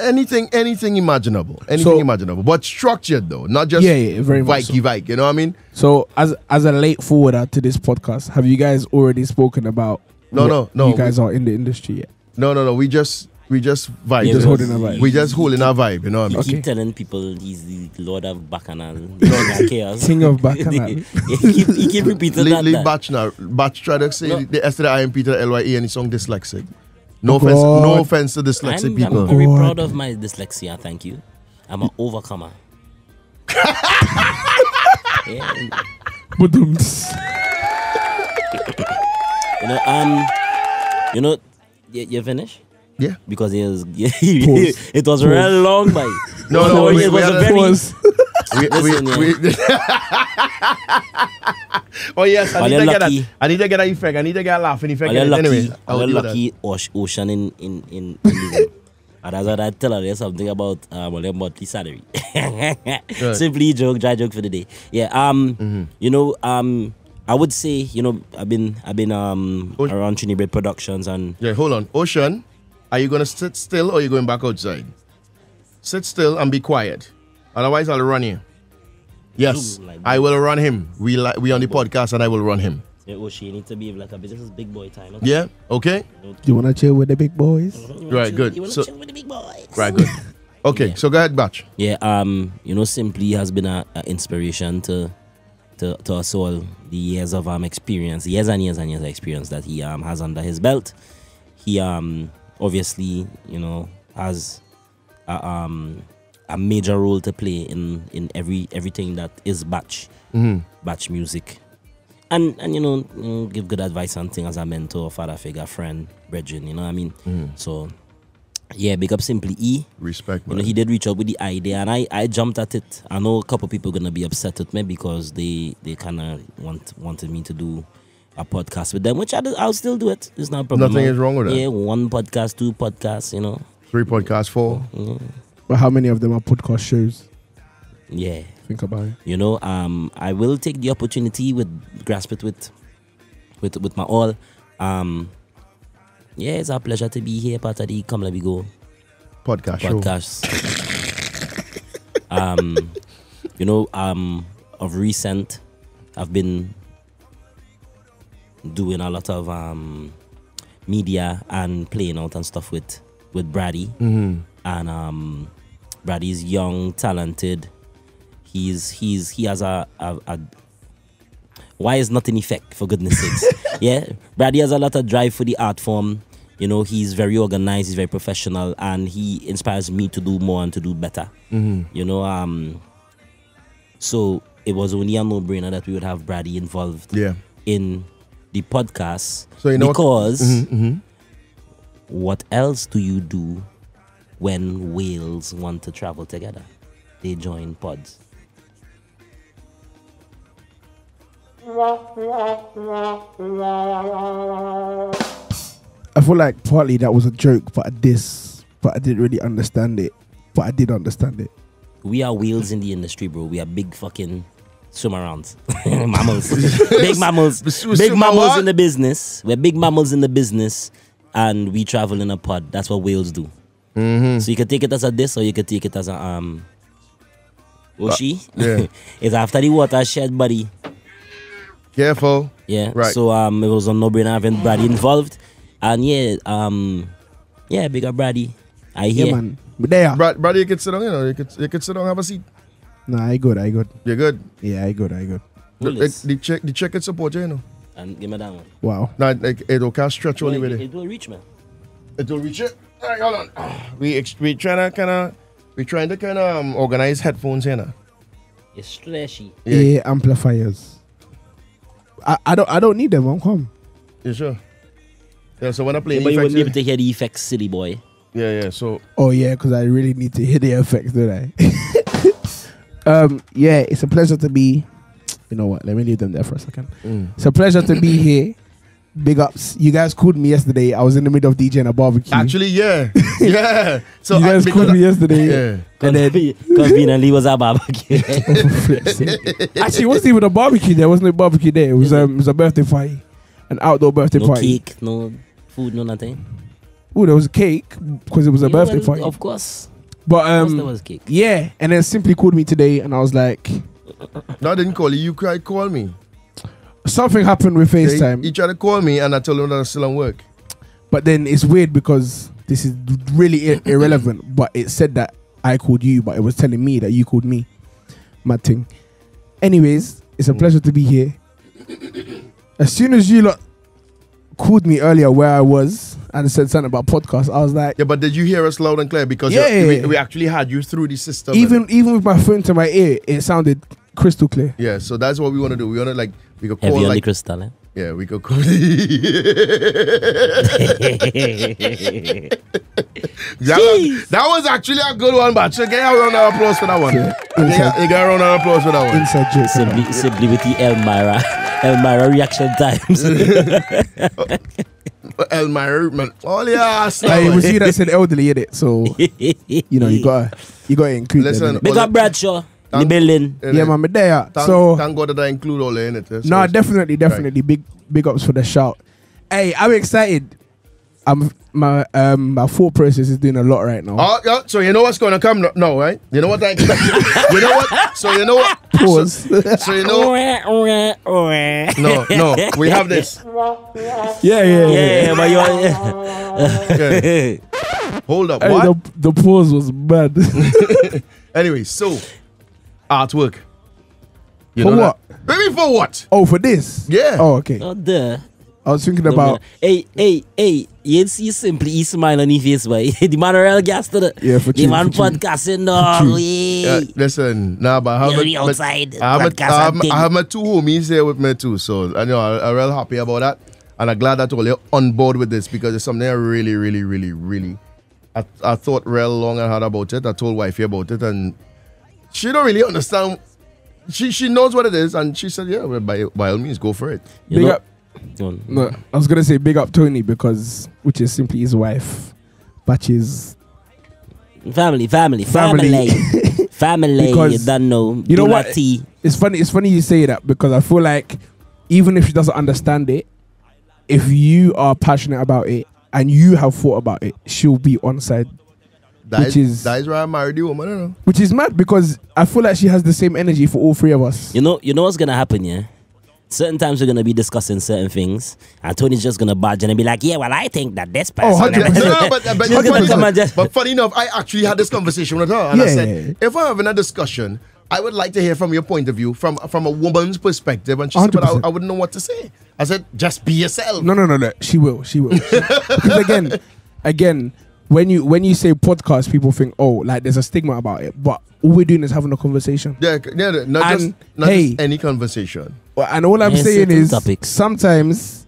anything anything imaginable, anything So- imaginable, but structured though, not just Yeah, yeah, very vikey vike. You know what I mean? So, as as a late forwarder to this podcast, have you guys already spoken about? No, no, no, You guys we- are in the industry yet. No, no, no. We just we just vibe. Yeah, Just holding a vibe. We just holding our vibe. You know what I He mean? keep telling people he's the Lord of Bacchanal. the Lord of Chaos. King of Bacchanal. he, keep, he keep repeating Lee, that. Lee that. Batch now. Batch try to say No. the S to the I and P to the L Y E and he song dyslexic. No Oh, offense, God. no offense to dyslexic I'm, people. I'm very God. proud of my dyslexia, thank you. I'm an overcomer. yeah, you know, um, you know, you, you finish? Yeah. Because it was, it was Pause. real long, by. No, no, we- it we was a a- very. We, Listen, we, we, oh yes, I need to get lucky? I need to get that effect. I need to get a laughing effect. Are lucky? Anyway, I are will you do that. lucky ocean in in in, in the room? And what I tell her. There's something about um, well, monthly salary. Simply joke, dry joke for the day. Yeah. Um. Mm-hmm. You know. Um. I would say you know I've been I've been um Oh. around Trinidad Productions and Yeah, hold on. Ocean, are you gonna sit still or are you going back outside? Sit still and be quiet. Otherwise I'll run you. Yes, like I will run him. We li- we on the podcast and I will run him. yeah, Osh, you need to be like a business is big boy time. okay? Yeah? Okay? You wanna chill with the big boys? Right, chill- good. You wanna So- chill with the big boys. Right, good. Okay, so go ahead, Batch. Yeah, um, you know, simply has been a, a inspiration to, to to us all. The years of um experience, years and years and years of experience that he um has under his belt. He um obviously you know has a, um a major role to play in in every everything that is batch batch music. And and you know, you know, give good advice and things as a mentor, father figure, friend, brethren. You know what I mean? So yeah, big up simply E. Respect, You know, he did reach out with the idea, and I, I jumped at it. I know a couple people are gonna be upset with me because they they kind of want wanted me to do a podcast with them, which I do, I'll still do it. It's not a problem. Nothing is wrong with that. Yeah, one podcast, two podcasts. You know. Three podcasts, four. But how many of them are podcast shows? Yeah. Think about it. You know, um, I will take the opportunity with grasp it with with with my all. Um, yeah, it's a pleasure to be here, part of the Come Let Me Go Podcast podcast. um, you know, um, of recent, I've been doing a lot of um media and playing out and stuff with with Brady, Mm-hmm. and um, Brady's young, talented. He's he's he has a a, a why is not in effect for goodness sakes? yeah, Brady has a lot of drive for the art form. You know, he's very organized, he's very professional, and he inspires me to do more and to do better. Mhm. You know, um, so it was only a no-brainer that we would have Brady involved Yeah. in the podcast. So you know what- because Mhm, mhm. what else do you do when whales want to travel together? They join pods. I feel like partly that was a joke, but I dis, but I didn't really understand it. But I did understand it. We are whales in the industry, bro. We are big fucking swim arounds. mammals. big mammals. Big mammals what? in the business. We're big mammals in the business and we travel in a pod. That's what whales do. Mhm. So you can take it as a this or you can take it as a um Oshi. Uh, yeah. it's after the watershed, buddy. Careful. Yeah. Right. So um it was a no brainer having Brady involved. And yeah, um yeah, big up Brady. I hear Yeah, man. But there. Brad, brother, you can sit down. You know, you could you could sit down, have a seat. Nah, I good. I good. You're good. Yeah, I good. I good. The, Willis. the check, the check can support you, you know. And give me that one. Wow. Nah, like it will can't stretch only with it, it. it will reach man. It will reach it. All right, hold on. We ex- we trying to kind of we trying to kind of um, organize headphones here now. It's stretchy. Yeah. amplifiers. I, I don't I don't need them. I'm come. You sure? Yeah. So when I play Yeah, the but you effects, wouldn't be able to hear the effects, silly boy. yeah, yeah. So Oh yeah, because I really need to hear the effects, don't I? um, yeah, it's a pleasure to be. You know what? Let me leave them there for a second. Mm. It's a pleasure to be here. Big ups. You guys called me yesterday. I was in the middle of DJing a barbecue. actually, yeah, yeah. So you guys because called me yesterday. Yeah. And then Conveniently was a barbecue. actually, it wasn't even a barbecue. There wasn't a barbecue there. It was um, it was a birthday party, an outdoor birthday no party. cake, no food, no nothing. Oh, there was a cake because it was a Yeah, birthday well, party. Of course. But um, was cake. yeah, and then simply called me today, and I was like, No, I didn't call you. You tried call me. something happened with FaceTime. He, he tried to call me, and I told him that I'm still on work. But then it's weird because this is really ir- irrelevant. But it said that I called you, but it was telling me that you called me. Mad thing. Anyways, it's a pleasure to be here. As soon as you lot called me earlier where I was and said something about podcast, I was like, Yeah, but did you hear us loud and clear? Because Yeah, you're- yeah, we, yeah. we actually had you through the system. even even with my phone to my ear, it sounded crystal clear. yeah, so that's what we want to do. We want to like we could Heavy call on the like crystal, eh? yeah, we could call. that, was, that was actually a good one, but so get a round of applause for that one. Yeah, You inside- get, you get a round of applause for that one. Inside joke. Simply, simply with the Elmira, Elmira reaction times. Elmire, man. Oh yeah, Hey, it was you that said elderly in it, so you know you gotta you gotta include them. Listen, innit? Big up Bradshaw, in the building. yeah, man, but there. Thank, So thank God that I include all in it. so No, it's- definitely, definitely. Big big ups for the shout. Hey, I'm excited. I'm my um my thought process is doing a lot right now. Oh, yeah, so you know what's going to come no- now, right? You know what I you know what? So you know what? Pause. So you know? No, no. We have this. yeah, yeah, yeah. Yeah, yeah, but you're. Okay. Hold up. Hey, What? the, the pause was bad. Anyway, so artwork. You For know what? that? Maybe for what? oh, for this? Yeah. Oh, okay. Oh, duh. I was thinking No, about. Hey, hey, hey, you see simply he smile on his face, boy. the man real gas to the, Yeah, for the true, man for podcasting, no, Yeah, yeah. listen, nah, but I have, You're my, the outside I, have my, podcast I, have and my, thing. I have my two homies here with me too, so I know I, I'm real happy about that, and I'm glad that all you're on board with this because it's something I really, really, really, really, I, I thought real long and hard about it. I told wifey about it, and she don't really understand. She she knows what it is, and she said, "Yeah, well, by by all means, go for it." You big know- up. Don't- No, I was gonna say big up Tony because which is simply his wife, Batches. Family, family, Family. family. family, Because you don't know. you know what? Bulati. It's funny. It's funny you say that because I feel like even if she doesn't understand it, if you are passionate about it and you have thought about it, she'll be on side. That Which is, is- that is why I married the woman. I don't know. Which is mad because I feel like she has the same energy for all three of us. You know, you know what's gonna happen, yeah? Certain times we're gonna be discussing certain things, and Tony's just gonna budge and be like, "Yeah, well, I think that this oh, person." Oh, 100%. No, but, but, She's gonna but, come and just- but funny enough, I actually had this conversation with her, and I Yeah, said, yeah, yeah. if we're having a discussion, I would like to hear from your point of view, from from a woman's perspective. And she said, but I, 100%. I wouldn't know what to say. I said, just be yourself. No, no, no, no. She will. She will. She- because again, again, when you when you say podcast, people think, oh, like there's a stigma about it. But all we're doing is having a conversation. Yeah, yeah, not just not hey, just any conversation. Well, And all I'm Yeah, saying certain is topics. sometimes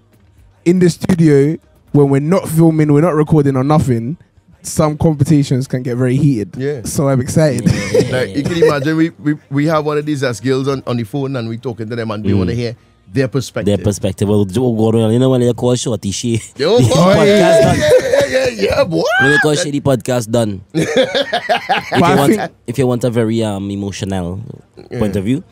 in the studio when we're not filming, we're not recording or nothing. Some competitions can get very heated. Yeah. So I'm excited. Like you can imagine, we, we we have one of these as girls on, on the phone, and we talking to them, and we want to hear their perspective. Their perspective. Well, Joe Gordon, you know when they call Shorty, she. Yo, the boy, yeah, yeah, yeah, yeah, yeah, boy. When they call she the podcast done. if, you want, if you want a very um emotional point of view,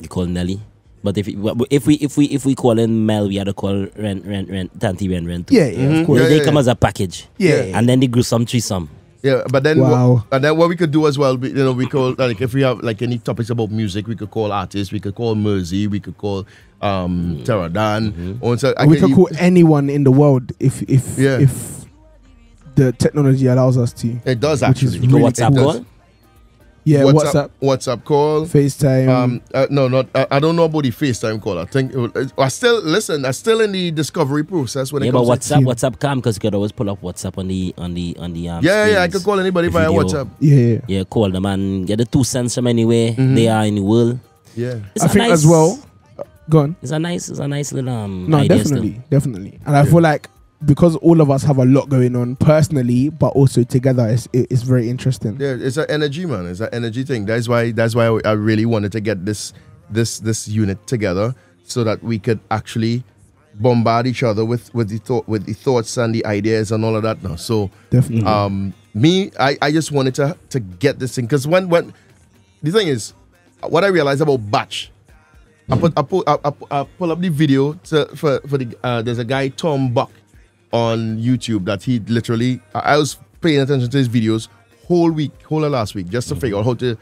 you call Nelly. But if if we if we if we call in Mel, we had to call Rent Rent Rent Tanti Rent Rent. too. Yeah, yeah, of course. They, Yeah, they yeah, come as a package. Yeah. And then they grew some threesome. Yeah, but then Wow. what, and then what we could do as well, we- you know, we call like if we have like any topics about music, we could call artists, we could call Mersey, we could call um Teradan, Mm-hmm. or so I we can can call anyone in the world if if Yeah. if the technology allows us to. It does Which is actually. You go Really WhatsApp does. call. Yeah, WhatsApp, WhatsApp, WhatsApp call. FaceTime. Um, uh, no, not. I, I don't know about the FaceTime call. I think it was- I still listen. I'm still in the discovery process when Yeah, it but comes. to, WhatsApp, WhatsApp calm because you could always pull up WhatsApp on the on the on the um. yeah, yeah, I screens. could call anybody via. WhatsApp. yeah, yeah. Yeah, call them and get the two cents from anywhere Mm-hmm. they are in the world. Yeah, It's I a think nice, as well. Go on. It's a nice, it's a nice little um. No, idea still. definitely, definitely. And I feel like because all of us have a lot going on personally, but also together, it's it's very interesting. yeah. It's an energy, man. It's an energy thing. That's why. That's why I really wanted to get this this this unit together so that we could actually bombard each other with with the thought with the thoughts and the ideas and all of that. Now, so Definitely. um me i i just wanted to to get this thing because when when the thing is what i realized about batch i put i put i, I, I pull up the video to, for for the uh, there's a guy tom buck on youtube that he literally i, I was paying attention to his videos whole week whole of last week just to figure out how to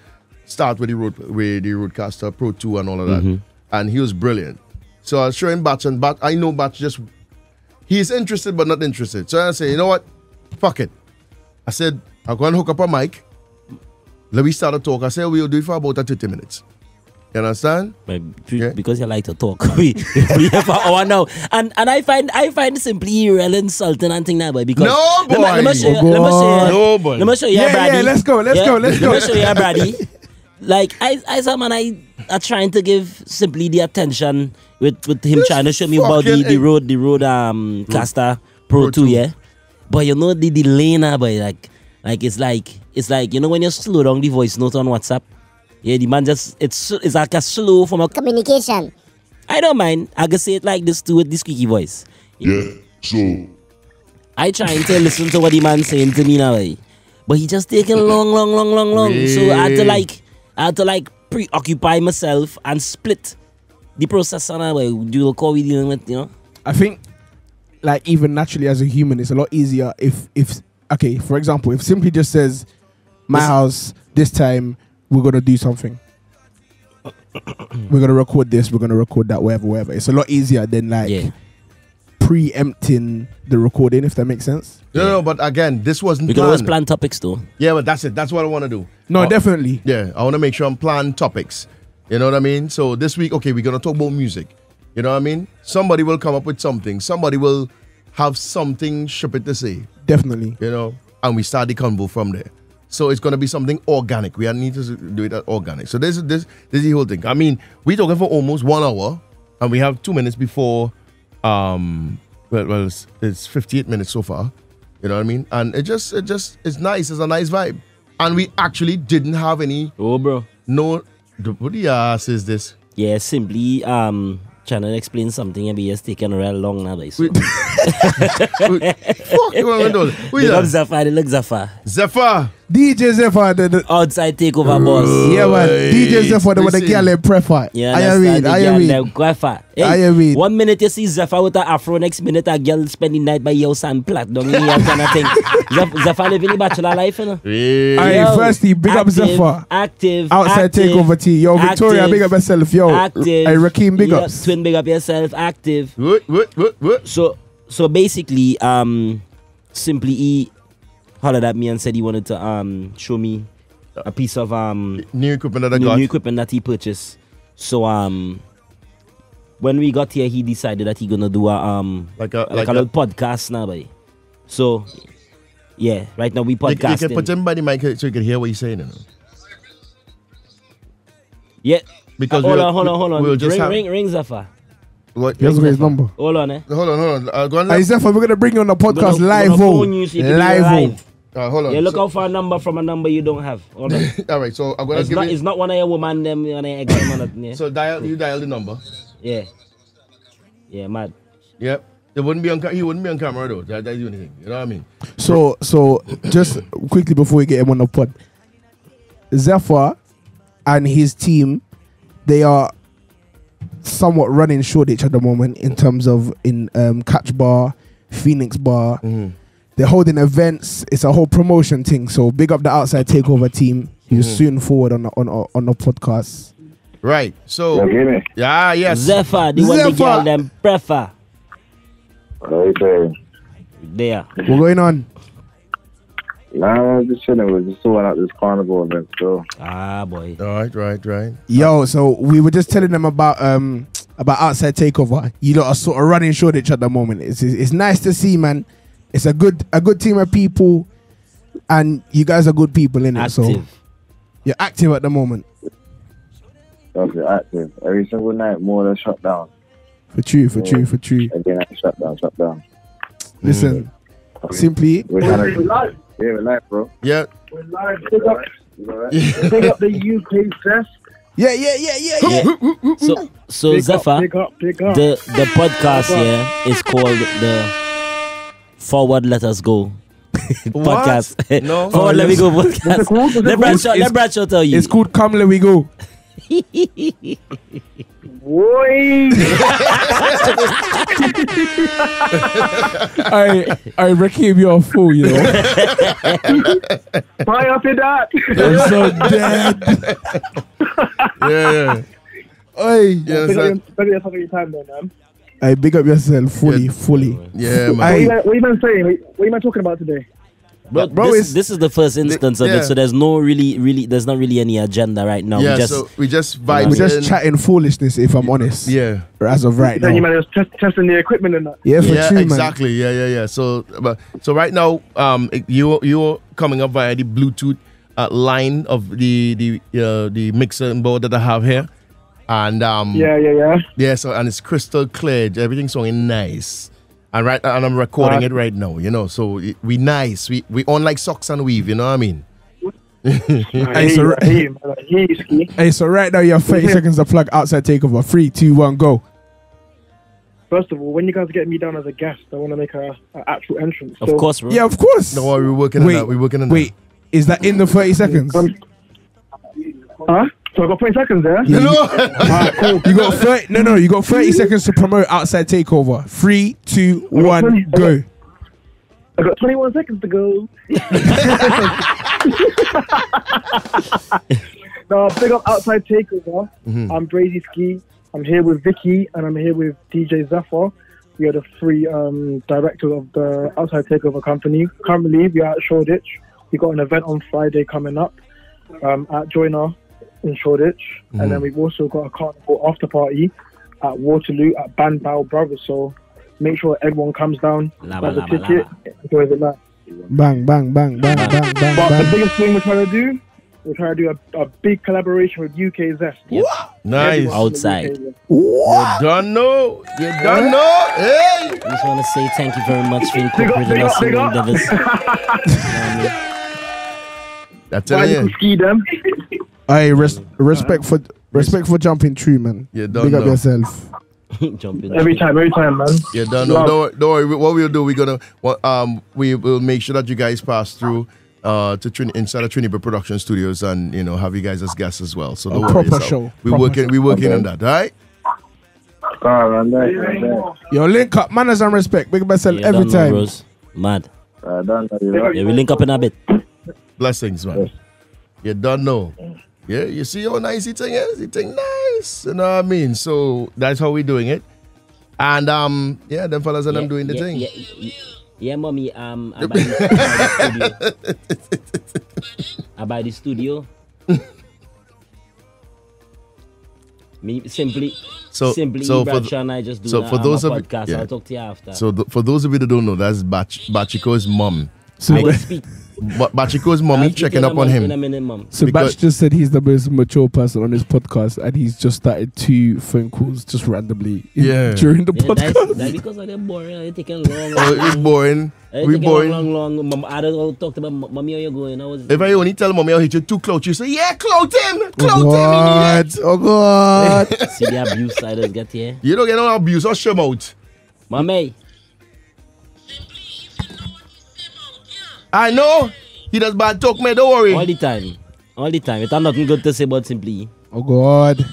start with the road with the RodeCaster Pro 2 and all of that and he was brilliant so i was showing batch and batch i know batch just he's interested but not interested so i say you know what fuck it I said, I'm going to hook up a mic. Let me start a talk. I said, we'll do it for about 30 minutes. You understand? But be- because you like to talk, we we have an hour now, and and I find I find simply real insulting and thing that boy because No, Let me, let me boy. show you, let me show you, No, boy. let me show you, Yeah, Brady. yeah, let's go, let's go, let's Let me show you, Brady. Like I, I some man, I are trying to give simply the attention with with him This trying to show me about the, the road the road um caster Pro, Pro 2, 2. yeah. But you know the delay now, boy, like like it's like it's like you know when you slow down the voice note on WhatsApp. Yeah, the man just it's it's like a slow from a Communication. I don't mind. I can say it like this too with this squeaky voice. Yeah. So I trying to listen to what the man saying to me now, eh? but he just taking long, long, long, long, long. So I had to like, I had to like preoccupy myself and split the process on how do call we dealing with, you know? I think, like even naturally as a human, it's a lot easier if if okay, for example, if simply just says, "My This- house this time we're gonna do something." we're gonna record this. We're gonna record that. Whatever, whatever. It's a lot easier than like Yeah. preempting the recording, if that makes sense. No, no, but again, this wasn't We can always planned. plan topics though. Yeah, but that's it. That's what I want to do. No, Uh, definitely. Yeah, I want to make sure I'm plan topics. You know what I mean? So this week, okay, we're gonna talk about music. You know what I mean? Somebody will come up with something. Somebody will have something stupid to say. Definitely. You know, and we start the convo from there. So it's gonna be something organic. We need to do it as organic. So this is this this is the whole thing. I mean, we're talking for almost one hour, and we have two minutes before. Um, well, well, it's, it's 58 minutes so far. You know what I mean? And it just it just it's nice. It's a nice vibe, and we actually didn't have any Oh, bro. no. What the ass is this? Yeah, simply um trying to explain something and be just taking real long now, boy. So. Fuck you want to do? Who Big is up that? Zephyr, they look Zephyr. Zephyr. DJ Zephyr, the, the Outside takeover boss. yeah man, DJ Zephyr, the one the Listen. girl in prefer. Yeah, I that's read, I girl read. them Zephyr. Hey, I read. One minute you see Zephyr with a afro, next minute a girl spend the night by your house and plat down in here kind of thing. Zeph- Zephyr living the bachelor life, you know. Yeah. Aye, Yo, firstly, big up active, Zephyr. Active. Outside active, takeover tea. Yo, Victoria, active, big up yourself. Yo, Active. Hey, Rakeem, big up. ups. Twin, big up yourself. Active. What what what what? So so basically, um, simply he hollered at me and said he wanted to um show me a piece of um new equipment that I new, got. new equipment that he purchased. So um when we got here he decided that he gonna do a um Like a- like, like a, a- little podcast now buddy. So yeah, right now we You, you can put him by the mic so you can hear what he's saying. You know? yeah. Because Uh, hold we'll- on, hold on, hold on. we'll just ring, have- ring, ring Zephyr. What? Here's his number. Hold on, eh. Hold on, hold on. Uh, go on. Hey, Zephyr, we're gonna bring you on the podcast Gonna- live, gonna oh. phone you so you can live, oh. live. Uh, hold on. Yeah, look So- out for a number from a number you don't have. Hold on. All right, so I'm gonna it's give not, it. it's not one of your woman them on the exam on it, yeah. So dial, you dial the number. yeah. Yeah, mad. Yep. It wouldn't be on. ca- He wouldn't be on camera though. That, that do anything. You know what I mean? So, so just quickly before we get him on the pod, Zephyr and his team, they are somewhat running Shoreditch at the moment in terms of in um, Catch Bar, Phoenix Bar. Mm-hmm. They're holding events. It's a whole promotion thing. So big up the outside takeover team. He's Mhm. soon forward on the, on on the podcast. Right. So. You? Yeah. Yes. Zephyr, the one the Zephyr. girl them prefer. Okay. There. What's going on? Nah, I was just chilling. We're just sorting out this carnival event, so. Ah, boy. Right, right, right. Yo, so we were just telling them about um about outside takeover. You lot are sort of running Shoreditch at the moment. It's it's nice to see, man. It's a good a good team of people, and you guys are good people in it. So you're active at the moment. Okay, active. Every single night, more than shut down. For true, for true, for true. Again, I shut down, shut down. Listen, simply. We're trying to. Yeah, we're live, bro. Yeah. We're live. Big up, Big up the UK test. Yeah, yeah, yeah, yeah, yeah. So, so Big up, Zephyr, up, big up. the the podcast Big up. here is called the Forward Let Us Go podcast. No. Forward Oh, Let Me. Go podcast. called? What's it Let called? Bradshaw, let Bradshaw tell you. It's called Come Leh We Go. Boy. I I Rakim, you're a fool, you know. Fire up in that. I'm so dead. Yeah, yeah. Oi. Yeah, Big so- up, big up your time there, man. I big up yourself fully, fully. Yeah, What I- you, man- what you man saying? What you man talking about today? Bro, Bro, this, this is the first instance of yeah. it, so there's no really, really, there's not really any agenda right now. yeah. we just, so we just vibe. We're just chatting foolishness, if I'm honest. Yeah. As of right Then you now. man was test, testing the equipment and that. Yeah, for yeah, true, man. exactly. Yeah, yeah, yeah. So, but so right now, um, you you're coming up via the Bluetooth uh, line of the the uh, the mixer board that I have here, and um, Yeah, yeah, yeah. yeah. So and it's crystal clear. Everything's sounding nice. And right, and I'm recording Uh, it right now. You know, so it- we nice. We we on like socks and weave. You know what I mean? Hey, so you, right- I hear you, man. I hear you, Ski. Hey, so right now you have 30 seconds to plug outside takeover. Three, two, one, go. First of all, when you guys get me down as a guest, I want to make a, a actual entrance. of So- course, bro. Yeah, of course. No, worry, we're working on Wait, that. We're working on Wait, is that in the 30 seconds? Um, Huh? So I got 20 seconds there. Yeah, you, Alright, cool. you got 30. No, no, you got 30 seconds to promote outside takeover. Three, two, one, go. I got 21 seconds to go. no, big up outside takeover. Mhm. I'm Brady Ski. I'm here with Vicky and I'm here with DJ Zephyr. We are the three um, directors of the outside takeover company. Currently, we are at Shoreditch. We got an event on Friday coming up um, at Joiner in Shoreditch, and then Mhm. we've also got a carnival after party at Waterloo at Bandbow Brothers. So make sure everyone comes down, Lava, buys a lava, ticket, enjoys it live. Bang, bang, bang, bang, bang, bang, But the bang. biggest thing we're trying to do, we're trying to do a, a big collaboration with UK Zest. Yep. Nice. Everyone from the Outside. UK Zest. You done know. You done know. Hey. I just want to say thank you very much for Big up, incorporating big us in big your up. endeavors. You know what I mean? That's Why it. you can ski them? Hey, res- respect for respect for jumping true, man. You don't Big up know. yourself. Jump in. Every time, every time, man. Yeah, don't know. Love. Don't, worry- don't worry. What we'll do, we're gonna well, um we will make sure that you guys pass through uh to Trin- inside of Trinity Production Studios and you know have you guys as guests as well. So A don't worry. proper So show. We Proper working. show. We working Okay. on that. All right. Alright, man. Thanks, man. Yo, link up, manners and respect. Big up myself You every don't know, time. bros. Mad. Uh, done, you right. Yeah, we link up in a bit. Blessings, man. You don't know. Yeah, you see how nice the thing is. The thing nice. You know what I mean? So that's how we doing it. And um, yeah, them fellas and them doing the yeah, thing. Yeah, yeah, yeah, mommy. Um, I'm at the studio. I'm I buy the studio. Me simply, So, simply so for, Bradshaw and I just do so for those of podcast. yeah. I'll talk to you after. So th- for those of you that don't know, that's Bach- Bachiko's mom. So I speak. Ba- Bachiko's mommy checking up on mon- In a him. minute, mom. So Because- Batch just said he's the most mature person on his podcast, and he's just started two phone calls just randomly in- Yeah. during the Yeah, podcast. that's because of them boring. They're taking long. Oh, it's boring. They're We taking boring. long, long, long. Mom, I don't know, talked about mommy. How you going? I was. If I only tell mommy I'll hit you two clout, you say, yeah, clout him, clout him. What? Oh God! See the abuse siders get here. You don't get no abuse or shame out. Mommy, I know. He does bad talk, man. Don't worry. all the time, all the time. It has nothing good to say about simply. Oh God!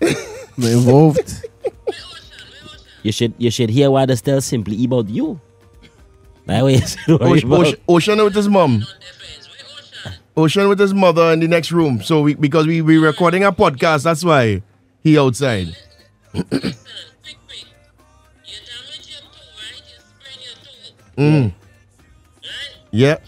I'm involved. You should, you should hear what they tell simply about you. That way, you Ocean, about- Ocean, Ocean with his mom. Ocean with his mother in the next room. So we because we we recording a podcast, that's why he outside. mm. Yeah.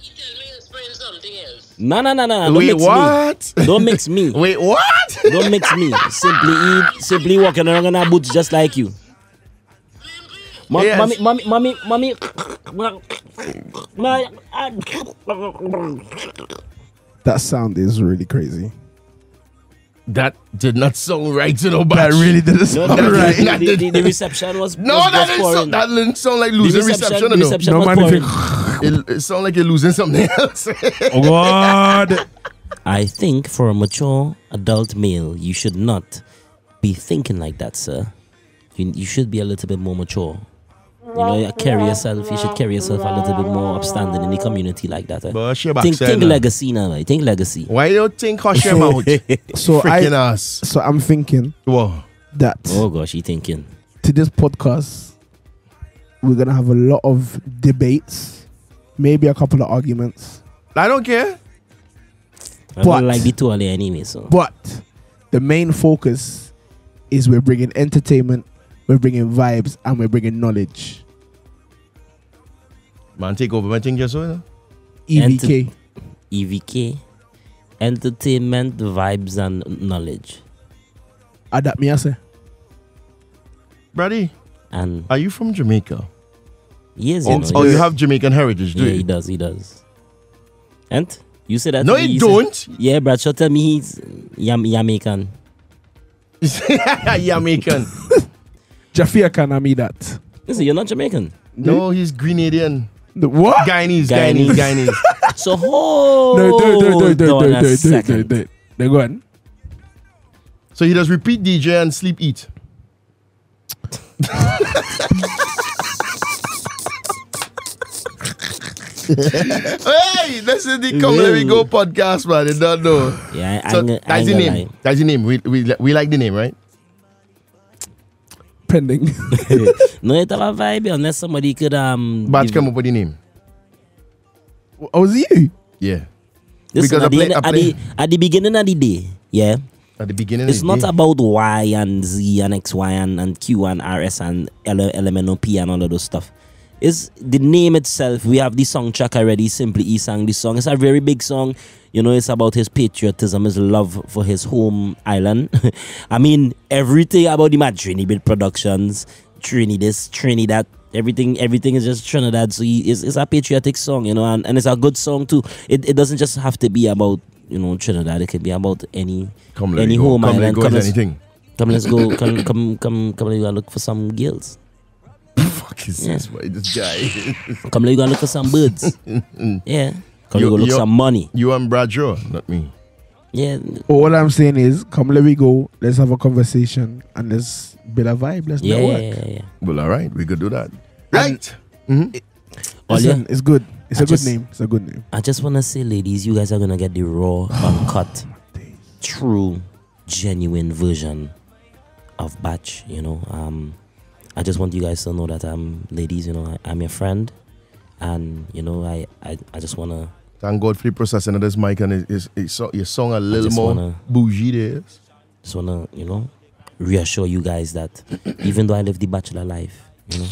No, no, no, no. Don't Wait, mix what? Me. Don't mix me. Wait, what? Don't mix me. Simply eat, simply walking around in our boots just like you. Mom, Yes. Mommy, mommy, mommy, mommy. That sound is really crazy. That did not sound right to nobody. That really didn't sound the, right. the, the, the, the reception was No, was, that was didn't, pouring. sound, that didn't sound like the losing reception, reception. the no. reception No was man, pouring. if It, it sound like you're losing something else. Oh God! I think for a mature adult male, you should not be thinking like that, sir. You, you should be a little bit more mature. You know, carry yourself. You should carry yourself a little bit more upstanding in the community like that. Eh? But she Think, think that. legacy now. eh? Think legacy. Why you think hush him out? So Freaking I, ass. so I'm thinking Whoa. that Oh gosh, he thinking. to this podcast, we're gonna have a lot of debates, maybe a couple of arguments, I don't care. I But- don't like the two of them anyway. So but the main focus is we're bringing entertainment, we're bringing vibes, and we're bringing knowledge. Man, take over my thing just so. you know. EVK. EVK, entertainment, vibes, and knowledge. Adapt me, I say. Brady, And are you from Jamaica? Yes, oh, oh, you know, oh, you have Jamaican heritage, do Yeah, you? he does. He does. And you said that? No, to me, you said- don't. yeah, Bradshaw, tell me he's Yam Jamaican. Jamaican. Jafia can I me that. Listen, you're not Jamaican. no, he's Grenadian. The what? Guyanese, Guyanese. Guyanese, Guyanese. So hold No, do, do, do, do, on do, a second. They go on. So he does repeat DJ and sleep eat. hey, this is the Come Let Me Go podcast, man. You don't know. Yeah, I, So I, I that's ain't the gonna name. That's the name. We, we, we like the name, right? Pending. no, it have a vibe unless somebody could um. Batch give- come up with the name. oh, was it you? Yeah. Listen, because at, the play- end, I at, the, at the beginning of the day, yeah, At the beginning, it's of the not day. about Y and Z and XY and, and Q and RS and L- LMNOP and all of those stuff. It's the name itself. We have the song track already. Simply he sang this song. It's a very big song. You know, it's about his patriotism, his love for his home island. I mean, everything about him at Trinidad Productions, Trini this, Trini that. Everything, everything is just Trinidad. So he, it's, it's a patriotic song, you know, and, and it's a good song too. It, it doesn't just have to be about you know Trinidad. It can be about any Come let any home Come let island. go Come, let's, anything. come, let's go. Come, come, come, come. Let's go look for some girls. Fuck is Yeah. this, boy? This guy. Come, let's go look for some birds. yeah. Come, You- let's go look you- some money. You and Bradshaw, not me. Yeah. All I'm saying is, come, let me go. Let's have a conversation and let's build a vibe. Let's Yeah, network. yeah, yeah, yeah. Well, all right, we could do that. Right. All Listen, yeah. it's good. It's I a good name. It's a good name. I just want to say, ladies, you guys are gonna get the raw, uncut, true, genuine version of Batch. You know, um, I just want you guys to know that I'm, ladies, you know, I, I'm your friend, and you know, I, I, I just wanna, Thank God for the processing of this mic and it, it's, it's, so- your song a little more wanna- bougie there. just wanna, you know, reassure you guys that even though I live the bachelor life, you know,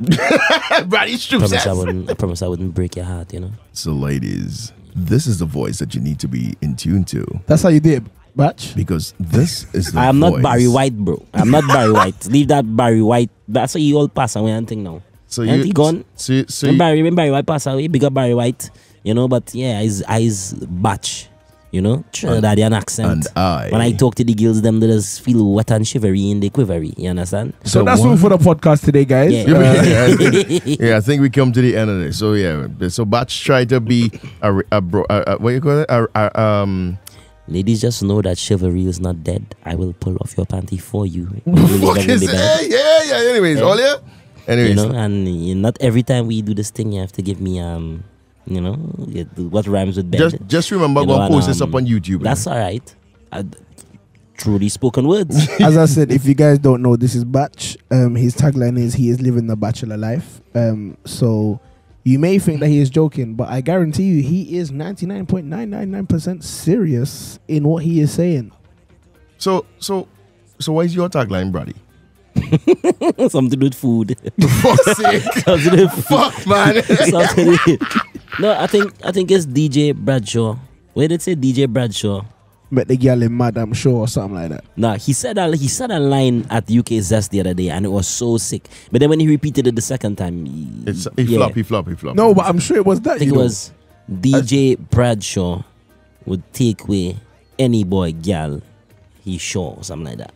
Brady I promise I wouldn't, I promise I wouldn't break your heart. You know. So, ladies, this is the voice that you need to be in tune to That's how you did, batch. because this is the I am not. Barry White, bro. I'm not Barry White. Leave that Barry White. That's why you all pass away and thing now. So Ain't you he gone? So, so when you- Barry, when Barry White pass away, big up Barry White. You know, but yeah, his eyes batch. You know, Trinidadian accent. and I- When I talk to the girls, them they just feel wet and shivery in the quivery. You understand? So, that's all for the podcast today, guys. Yeah. Yeah, Uh, yeah, I think, yeah, I think we come to the end of this. So yeah, so Batch try to be a, a, bro, a, a what you call it? A, a, um, Ladies, just know that chivalry is not dead. I will pull off your panty for you. when you lay fuck is the yeah, yeah, yeah. Anyways, Yeah. all yeah. Anyways, You know, and not every time we do this thing, you have to give me um, you know, what rhymes with bed. just just remember, You go know, and and, post this up um, on YouTube. That's all right. I, truly spoken words. As I said, if you guys don't know, this is Batch. Um, his tagline is "He is living the bachelor life." Um, so you may think that he is joking, but I guarantee you, he is ninety nine point nine nine nine percent serious in what he is saying. So so so what is your tagline, Brady? Something to do with food. Fuck's sake. Something with food. Fuck man. Something to do- no, I think I think it's DJ Bradshaw. Where did it say DJ Bradshaw? Met the girl in Madam Show or something like that. Nah, he said a, he said a line at UK Zest the other day, and it was so sick. But then when he repeated it the second time, he, It's he yeah. flop, he flop, he flop. No, but I'm sure it was that. I think you it know. was DJ Bradshaw would take away any boy girl he sure or something like that.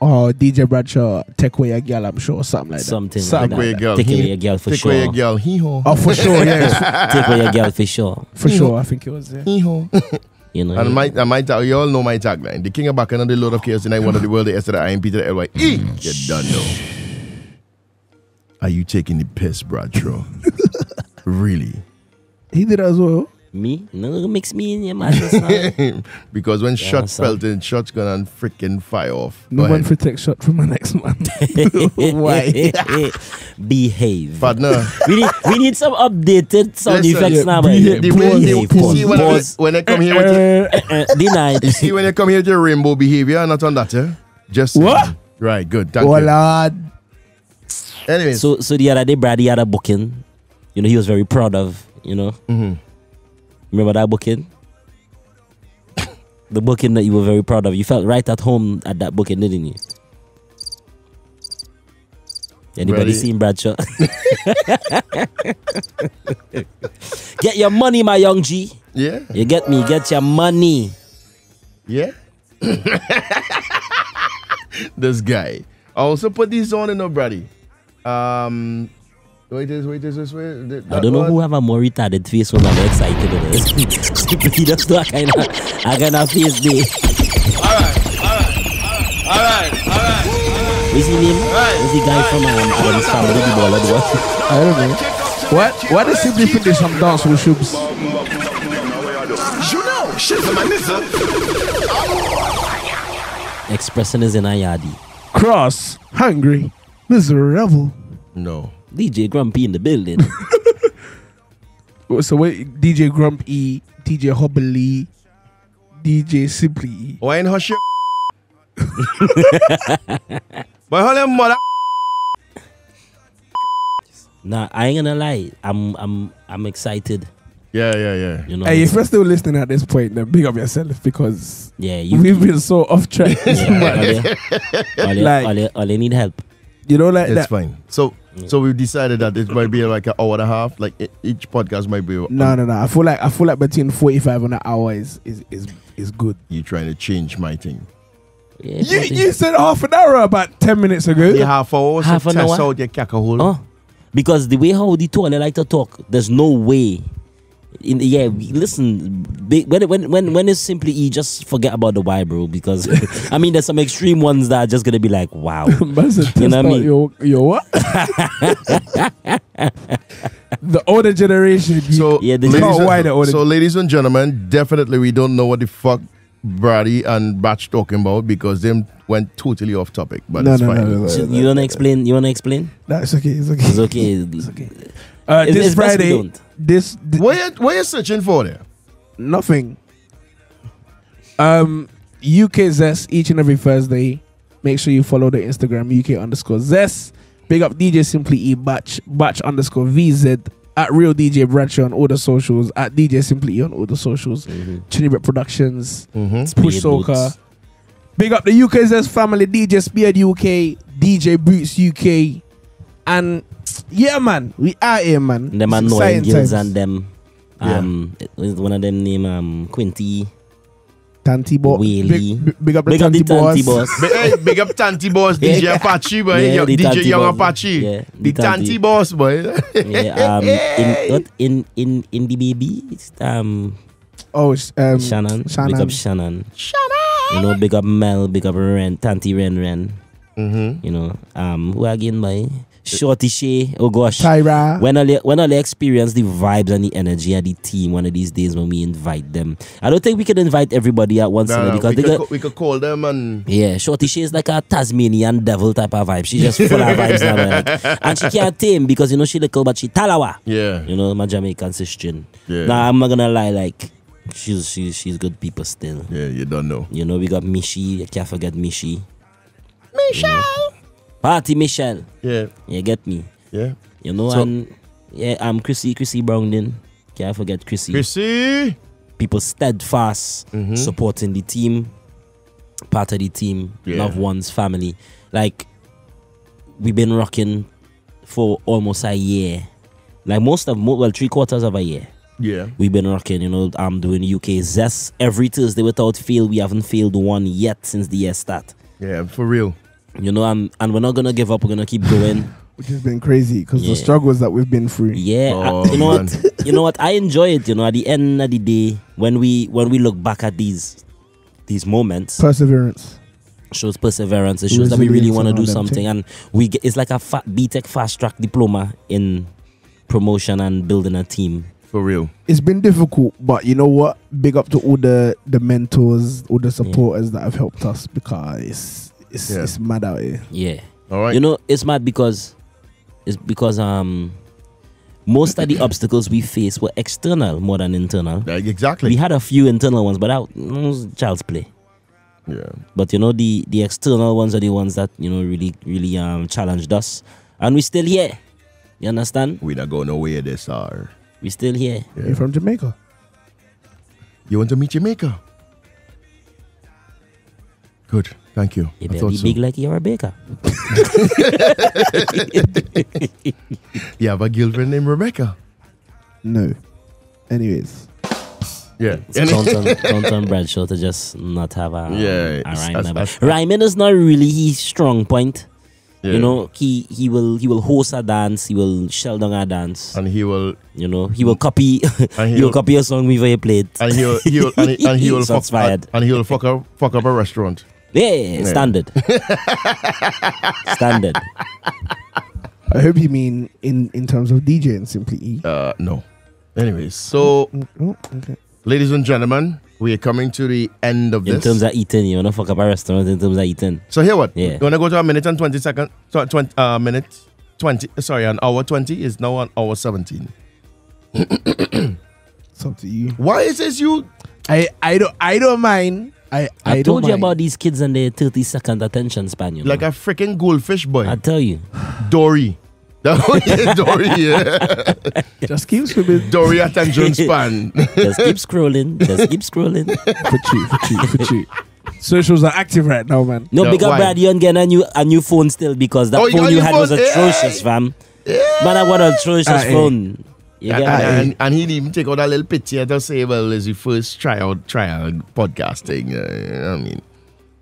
or DJ Bradshaw take away a girl. I'm sure something like that. Something Something like away that. a girl. Take away a girl for Take sure. Take away a girl. Hee ho. Oh, for sure, yes, Take away a girl for sure. for sure. I think it was. Yeah. Hee ho. You know. And my, and my tag, you all know my tagline. The king of Bacchanal load of chaos, and I one of the world, the S to the I, and P to the L-Y. E. Mm. You done know. Are you taking the piss, Bradshaw? really? He did as well. Me? No, mix me in your madness now. because when Yeah, shots son. felt in, shots gonna freaking fire off. No Go one ahead. for take shot from my next man. Why? Behave. Partner. we need we need some updated sound Listen, effects yeah, now. behave, man. the way Behave, you, pause, see when, I, when I come here with your, Uh, uh, denied. you see when I come here with your rainbow behavior, not on that, eh? Just What? Right, good. Thank oh you. lord. Anyways, So so the other day, Brady had a booking. You know, he was very proud of. You know, mhm. Remember that booking? the booking that you were very proud of. You felt right at home at that booking, didn't you? Anybody seen Bradshaw? get your money, my young G. yeah, You get me? Get your money. yeah. this guy. I also put this on in no Brady. Um, wait, this, wait, this, this, wait. th- I don't know one. who have a more retarded face when I'm excited. You know. he does do a kind of, a kind of face day. Alright, alright. Alright, alright. What's his name? What's the guy from um, Addams Family? The baller, the boy. I don't know. What? Why does simply finish some dance with shoes? You know, shit for my nigga. Expressing his inner yardie. Cross, hungry, miserable. No. DJ Grumpy in the building. So wait, DJ Grump E, DJ Hobbly, DJ Simply E. Why in hush your But hold mother. nah, I ain't gonna lie. I'm I'm I'm excited. Yeah, yeah, yeah. You know. Hey, if you're still listening at this point, then big up yourself because yeah, you. we've been so off track. yeah, month. all, you, all, you, Like- all, you, all you need help. You know, like It's that. fine. So, so we've decided that it might be like an hour and a half. Like each podcast might be. No, no, no. I feel like I feel like between forty-five and an hour is is is, is good. You trying to change my thing? Yeah, You you said half an hour about ten minutes ago. The half hour. Half so an test hour? out your. Oh, because the way how the two and they like to talk, there's no way. In yeah, listen. Big, when when when when it's simply E, just forget about the why, bro. Because I mean, there's some extreme ones that are just gonna be like, wow. You know what I mean? Your, your what? the older generation. So, Yeah, the- ladies and, why the order- so ladies and gentlemen, definitely we don't know what the fuck Brady and Batch talking about because them went totally off topic. But No, it's no, fine. no, no, no. So you wanna explain? You wanna explain? That's okay. It's okay. It's okay. Uh, It's- this it's best we Friday, don't. this th- What you, what you searching for there? nothing. Um, UK Zest each and every Thursday. Make sure you follow the Instagram UK underscore Zest. Big up DJ Simply E Batch Batch underscore VZ at Real DJ Bradshaw on all the socials, at DJ Simply E on all the socials, Mm-hmm. Chinibet Productions, Mm-hmm. Push Speed Soca. Big up the UK UKZS family, DJ Speed UK, DJ Boots UK, and yeah, man, we out here, man. Them It's annoying exciting and them. Um, it one of them name um Quinty. Tanty Boy. Wheelie. Big, big, big up the Big up Tanty the Tanty boss. boss. Big, hey, big up Tanty Boss, DJ Yeah. Apache, boy. Yeah, Yo- DJ Tanty Young Boss. Apache. Yeah, the the Tanty. Tanty Boss, boy. yeah, um, in what in in in the baby, it's, um, Oh, sh- um, Shannon. Shannon. Big up Shannon. Shannon. You know, big up Mel. Big up Ren. Tanty Ren Ren. Mm-hmm. You know, um, who again, boy? Shorty Shay. Oh gosh. Tyra. When I when I experience the vibes and the energy of the team one of these days when we invite them. I don't think we can invite everybody at once Nah, because we, they could, got we could call them and yeah, Shorty she is like a Tasmanian devil type of vibe. She just full of vibes now. Like, and she can't tame because you know she little but she talawa. yeah, You know, my Jamaican sister. Yeah. Nah, I'm not gonna lie, like she's she's she's good people still. yeah, you don't know. You know, we got Mishi, I can't forget Mishi. Michelle. Party Michelle. Yeah, You get me? yeah. You know, So- and yeah, I'm Chrissy, Chrissy Browning. Can't forget Chrissy. Chrissy. People steadfast Mhm. supporting the team, part of the team, Yeah. loved ones, family. Like we've been rocking for almost a year. Like most of well, three quarters of a year. Yeah, We've been rocking, you know, I'm doing UK Zest every Thursday without fail. We haven't failed one yet since the year start. yeah, for real. You know, and, and we're not gonna give up, we're gonna keep going. Which has been crazy because Yeah. the struggles that we've been through. Yeah, I- Oh, you know man. what? You know what? I enjoy it. You know, at the end of the day, when we when we look back at these these moments, Perseverance. shows perseverance. It shows that we really want to do something, thing. and we get, it's like a fa- BTEC fast track diploma in promotion and building a team. For real. It's been difficult, but you know what? Big up to all the the mentors, all the supporters that have helped us because it's it's, Yeah. it's mad out here. Yeah, All right. you know, it's mad because it's because um most of the obstacles we face were external more than internal. Like, exactly. We had a few internal ones, but that was child's play. yeah. But you know, the the external ones are the ones that you know really really um challenged us, and we're still here. You understand? We're not going nowhere this are. We still here. Yeah. You're from Jamaica. You want to meet Jamaica? Good. Thank you. You better thought be so. big like you're a baker. You have a girlfriend named Rebecca. No. Anyways, Yeah. It's count on, count Bradshaw to just not have a, um, Yeah, a rhyme. as- number. as- Rhyming is not really his strong point. Yeah. You know, he he will he will host a dance, he will shell down a dance. and he will You know, he will copy And he he'll- copy a song before you play it. and he'll he'll and he, and he will Shots fuck fired. and he will fuck up fuck up a restaurant. Yeah, standard. standard. I hope you mean in in terms of DJing simply. E. Uh, no. Anyways, so Oh, okay. ladies and gentlemen, we are coming to the end of In this. In terms of eating, you wanna fuck up a restaurant in terms of eating. so here what? Yeah. We're gonna go to a minute and twenty second. So twenty uh minute twenty. Sorry, an hour twenty is now an hour seventeen. It's up to you. Why is this you? I I don't I don't mind. I I, I, told don't you mind. about these kids and their 30 second attention span, you know. Like a freaking goldfish boy. I tell you. Dory. That Dory, yeah. Just keep swimming. Dory attention span. Just keep scrolling. Just keep scrolling. for cheap, for cheap, for cheap. Socials are active right now, man. No, Yeah, big up? Brad, you ain't getting a new, a new phone still because that Oh, phone got you new had was atrocious, Yeah. fam. Man, I got an atrocious phone. eh. Phone. You and, and, and, and he didn't even take out that little picture to say, well, it's your first tryout, trial podcasting. Uh, I mean,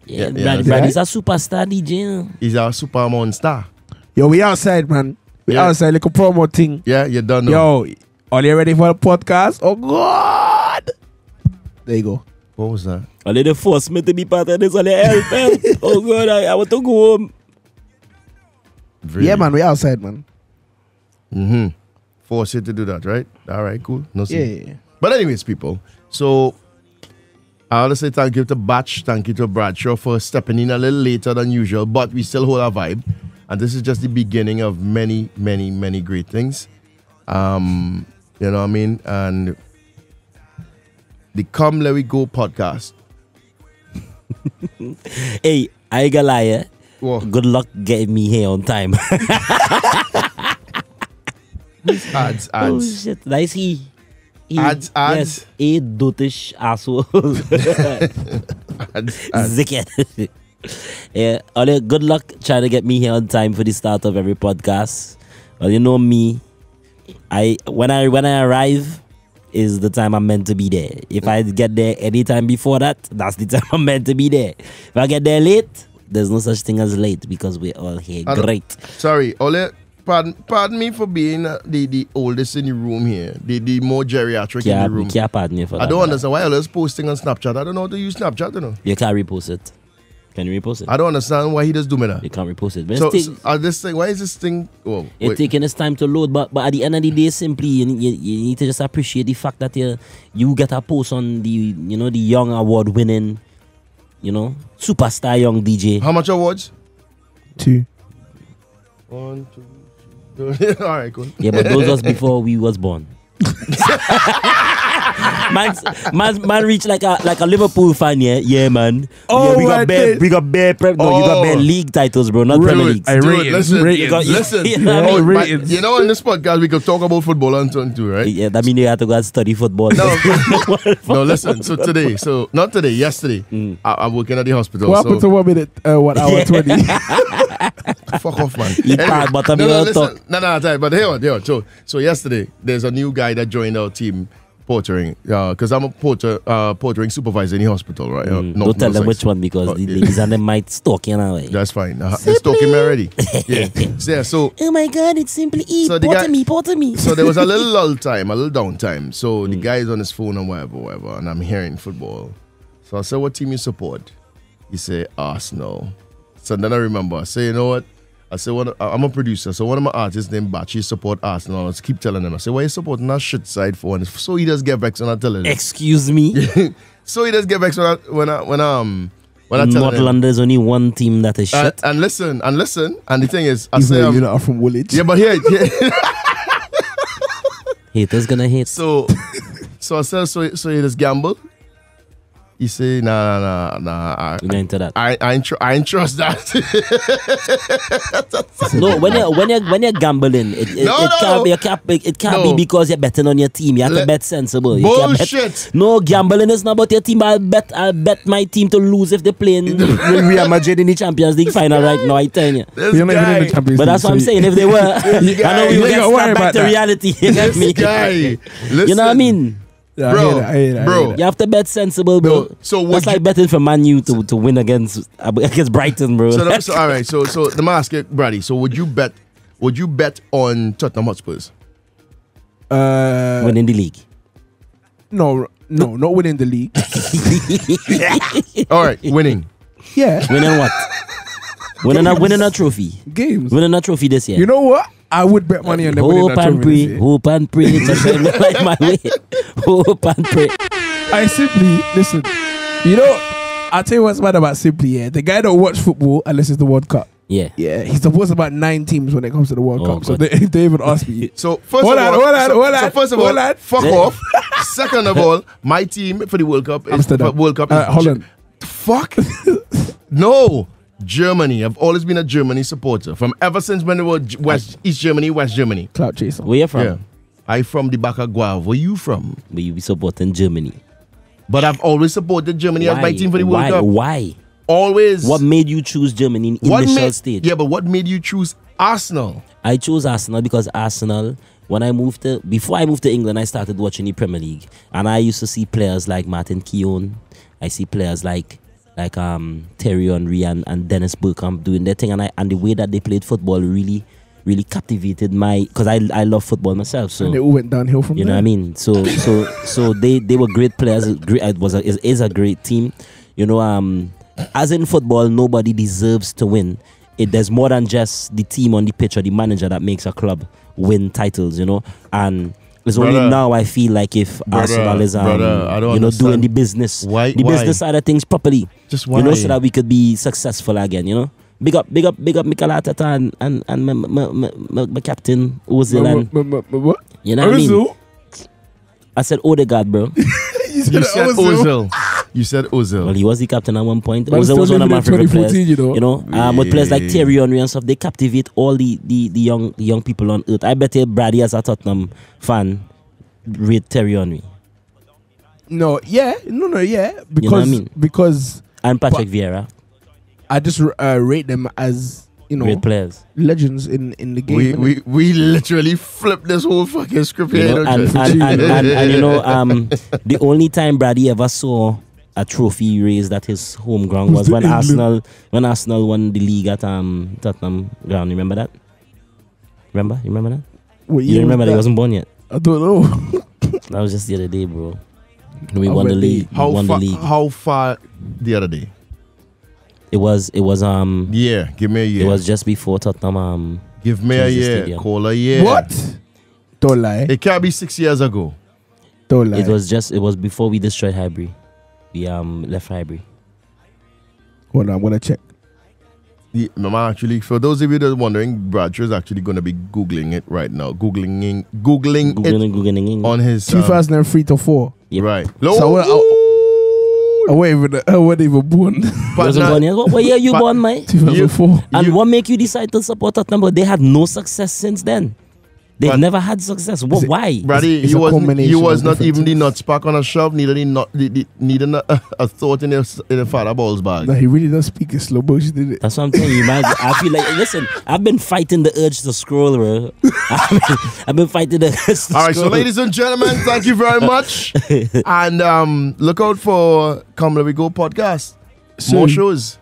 yeah, yeah, Brad, yeah. Brad is a superstar DJ. he's a super monster. Yo, we outside, man. We Yeah. outside like a promo thing. Yeah, you don't. Yo, are you ready for the podcast? Oh God! There you go. What was that? Only they forced me to be part of this. Only help, help. Oh, God, I, I want to go home. Yeah, man, we outside, man. Mm-hmm. Force you to do that, right? All right, cool. No Yeah, yeah, yeah. But anyways, people, so I want to say thank you to Batch, thank you to Bradshaw for stepping in a little later than usual, but we still hold our vibe. And this is just the beginning of many, many, many great things. Um, you know what I mean? And the Come Leh We Go podcast. Hey, I ain't gonna lie, eh? Good luck getting me here on time. Ads, ads. Oh shit, that is he. he Ads, ads. Yes, a dotish asshole. ads, ads. Zicket. yeah, Ole, good luck trying to get me here on time for the start of every podcast. Well, you know me. I when I when I arrive is the time I'm meant to be there. If I get there any time before that, that's the time I'm meant to be there. If I get there late, there's no such thing as late because we're all here. Great. Sorry, Ole. Pardon, pardon me for being uh, the, the oldest in the room here, the, the more geriatric in the room. can't pardon you for I that. don't man. understand why Ole's posting on Snapchat. I don't know how to use Snapchat, you know. You can't repost it. Can you repost it? I don't understand why he does do me that. You can't repost it. But So, it's so take- this thing, why is this thing? Oh, it's wait. taking its time to load, but but at the end of the day, simply you, you, you need to just appreciate the fact that you you get a post on the you know the young award winning, you know superstar young DJ. How much awards? Two. One, two, three. All right, cool. Yeah, but those was before we was born. man, man, man, reach like a like a Liverpool fan, yeah, yeah, man. Oh, yeah, we got bare, we got bare, pre- no, you got bare Oh. league titles, bro, not Premier League. I dude, rate listen, Rate You got- listen. you know what I Oh, mean? but you know, in this podcast, we could talk about football and turn too, right? Yeah, that means you have to go and study football. No, no, listen. So today, so not today, yesterday, I, I'm working at the hospital. What so happened to one minute, uh, one hour Yeah. twenty? fuck off, man. Eat pad, but I'm no, gonna no, talk. No, no, no, but here, on, here. on. So, so yesterday, there's a new guy that joined our team, portering. Because I'm a porter, uh, portering supervisor in the hospital, right? uh, Mm, don't tell them which one because Oh, the yeah. ladies and them might stalk you now. That's fine. Uh, they're stalking me already. Yeah. So, yeah, so Oh my god, it's simply E. So porter guy- me, porter me. so there was a little lull time, a little down time. So Hmm. the guy is on his phone and whatever, whatever, and I'm hearing football. So I said, "What team you support?" He said, "Arsenal." So then I remember. I say, "You know what?" I said, one, I'm a producer, so one of my artists named Batch, he support Arsenal. I just keep telling him, I say, why you supporting that shit side for one? So he does get vexed when I tell him. Excuse me. so he does get vexed when I, when I, when I, um, when I tell North him. London there's only one team that is And, shit. and listen, and listen, and the thing is, I Even say, though um, you're not from Woolwich. yeah, but here, here Haters gonna hate. So, so I said, so, so you just gamble? He say, nah, nah, nah, nah. I, You not into that. I, I, ain't tr- I ain't trust that. no, when you when you when you're gambling, it, it, No, it can't be it can't, be- it can't No. be because you're betting on your team. You have to Le- bet sensible. You can't bet- Bullshit. no gambling is not about your team. I bet I bet my team to lose if they play in Real Madrid in the Champions League final right now. I tell you. This You're not even in the Champions But that's what I'm saying. If they were, I know we You would ain't get gotta worry snapped back about to reality. You get me? guy. You know what I listen, mean? Yeah, Bro, I hear that, I hear that, I bro. hear. You have to bet sensible, bro. No, so would that's like betting for Man U to, to win against against Brighton, bro. So, the- so all right, so so the mask, Brady. So would you bet? Would you bet on Tottenham Hotspurs? Uh, winning the league. no, no, not winning the league. All right, winning. yeah, winning what? winning a winning a trophy. games. Winning a trophy this year. You know what? I would bet money on them Hope that and pray, hope and pray. Just let me like my way. Hope and pray. I simply listen. You know, I'll tell you what's bad about simply. Yeah, the guy don't watch football unless it's the World Cup. Yeah. Yeah, he's supposed about nine teams when it comes to the World Oh, Cup. So God. they, they even ask me. So first Hold of all, hold on, so, hold so on, first of all, hold on. fuck Yeah. off. Second of all, my team for the World Cup is Amsterdam. World Cup. Is Uh, Holland. Fuck. no. Germany. I've always been a Germany supporter. From ever since when it was G- West East Germany, West Germany. Clout chaser. Where you from? Yeah. I from the back of Guave. Where you from? But you be supporting Germany. But I've always supported Germany as my team for the World Why? Cup. Why? Always. What made you choose Germany in what initial made, stage? Yeah, but what made you choose Arsenal? I chose Arsenal because Arsenal, when I moved to, before I moved to England, I started watching the Premier League. And I used to see players like Martin Keown. I see players like like um Thierry Henry and, and Dennis Bergkamp doing their thing. And I and the way that they played football really, really captivated my, because I, I love football myself. So and they all went downhill from you know there. what I mean? So so so they they were great players. Great, it was a, is, is a great team. You know, um, as in football, nobody deserves to win. It there's more than just the team on the pitch or the manager that makes a club win titles. You know, and it's only Brother. now I feel like if Brother, Arsenal is um, brother, I don't you know doing the business, Why- the why? business side of things properly. Just You know, so that we could be successful again. You know. Big up, big up, big up, Mikel Arteta and and and my, my, my, my, my captain Ozil and you know what I mean. I said Odegaard, bro. You You said Ozil. You said Ozil. Well, he was the captain at one point. But Ozil was one of my in favorite players. 2014, you know. um, with players like Yeah. Thierry Henry and stuff, they captivate all the, the, the young the young people on earth. I bet you Brady as a Tottenham fan rate Thierry Henry No, yeah, no, no, yeah, because know what I mean? because and Patrick Vieira, I just uh, rate them as you know great players. legends in in the game. We, we we literally flipped this whole fucking script You here. know, and, you? and, and, and, and, you know, um, the only time Brady ever saw a trophy raised at his home ground Was was the when England- Arsenal when Arsenal won the league at um Tottenham ground. Remember that? Remember? You remember that? What You year remember was that he wasn't born yet. I don't know. That was just the other day, bro. We I won the went league. We how won the far? league. How far the other day? It was it was um Yeah, give me a year. it was just before Tottenham um give me a year. stadium. Call a year. What? Don't lie. It can't be six years ago. Don't lie. it was just it was before we destroyed Highbury. We um left Highbury. Hold on, I'm gonna check. Yeah, Mama, actually, for those of you that are wondering, Bradshaw is actually going to be googling it right now. Googling, googling, Googling, it googling, on his um, 2003 to four. Yep. right. So I, I, I wasn't even I wasn't even born. But wasn't born yet. What, what year you born, mate? 2004. And You- what make you decide to support that number? they had no success since then. They've But- never had success. What? Is it- Why? Brady, It's- it's you a was combination you was not even the things. nut spark on a shelf, neither the not the, the, neither a, a thought in the in the father ball's bag. No, he really does speak in slow motion, did it? That's what I'm telling you, man. I feel like listen. I've been fighting the urge to scroll, bro. I've been, I've been fighting the urge to All right, so ladies and gentlemen, thank you very much, and um, look out for Come Leh We Go podcast. More shows.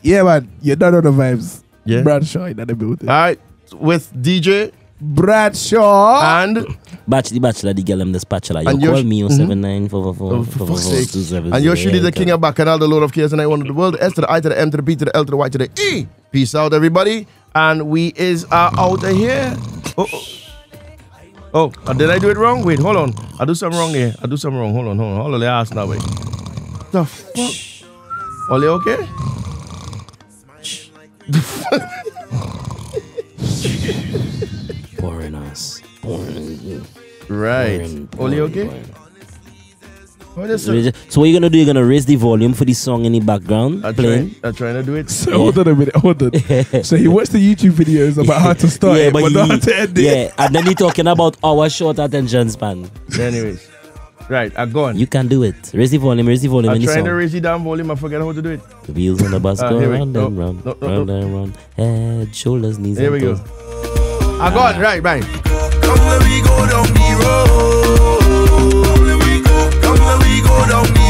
Yeah, man. You're done on the vibes. Yeah. Bradshaw in the building. All right, with DJ Bradshaw. and Batch the bachelor, the girl, them the spatula. You And you're call sh- me. 079 444 Oh, for fuck's sake. And you're surely the king Yeah, of Bacchanal, the Lord of Chaos, and I one of the world. S to the I to the M to the B to the L to the Y to the E. Peace out, everybody. And we is uh, out of here. Oh, oh. oh, uh, did I do it wrong? Wait, hold on. I do something wrong here. I do something wrong. Hold on, hold on. Hold on. Let ask now, wait. The fuck? Ole, okay? Boring ass. Boring. Right. Boring, boring, okay? boring. What is So it? so what you gonna do? You're gonna raise the volume for the song in the background I'm playing. trying, I'm trying to do it. So hold on a minute, hold on. so he watched the YouTube videos about how to start it, but, not how to end it. yeah, and then he talking about our short attention span. Anyways. Right, I'm gone. You can do it. Raise the volume, raise the volume I'm the trying song. to raise the damn volume. I forget how to do it. The wheels on the bus Uh, go here we- round no, and round, no, no, round no. and round. Head, shoulders, knees, Here and we go. Ah, I got right, right. Come we go down the road. Come we go down the road.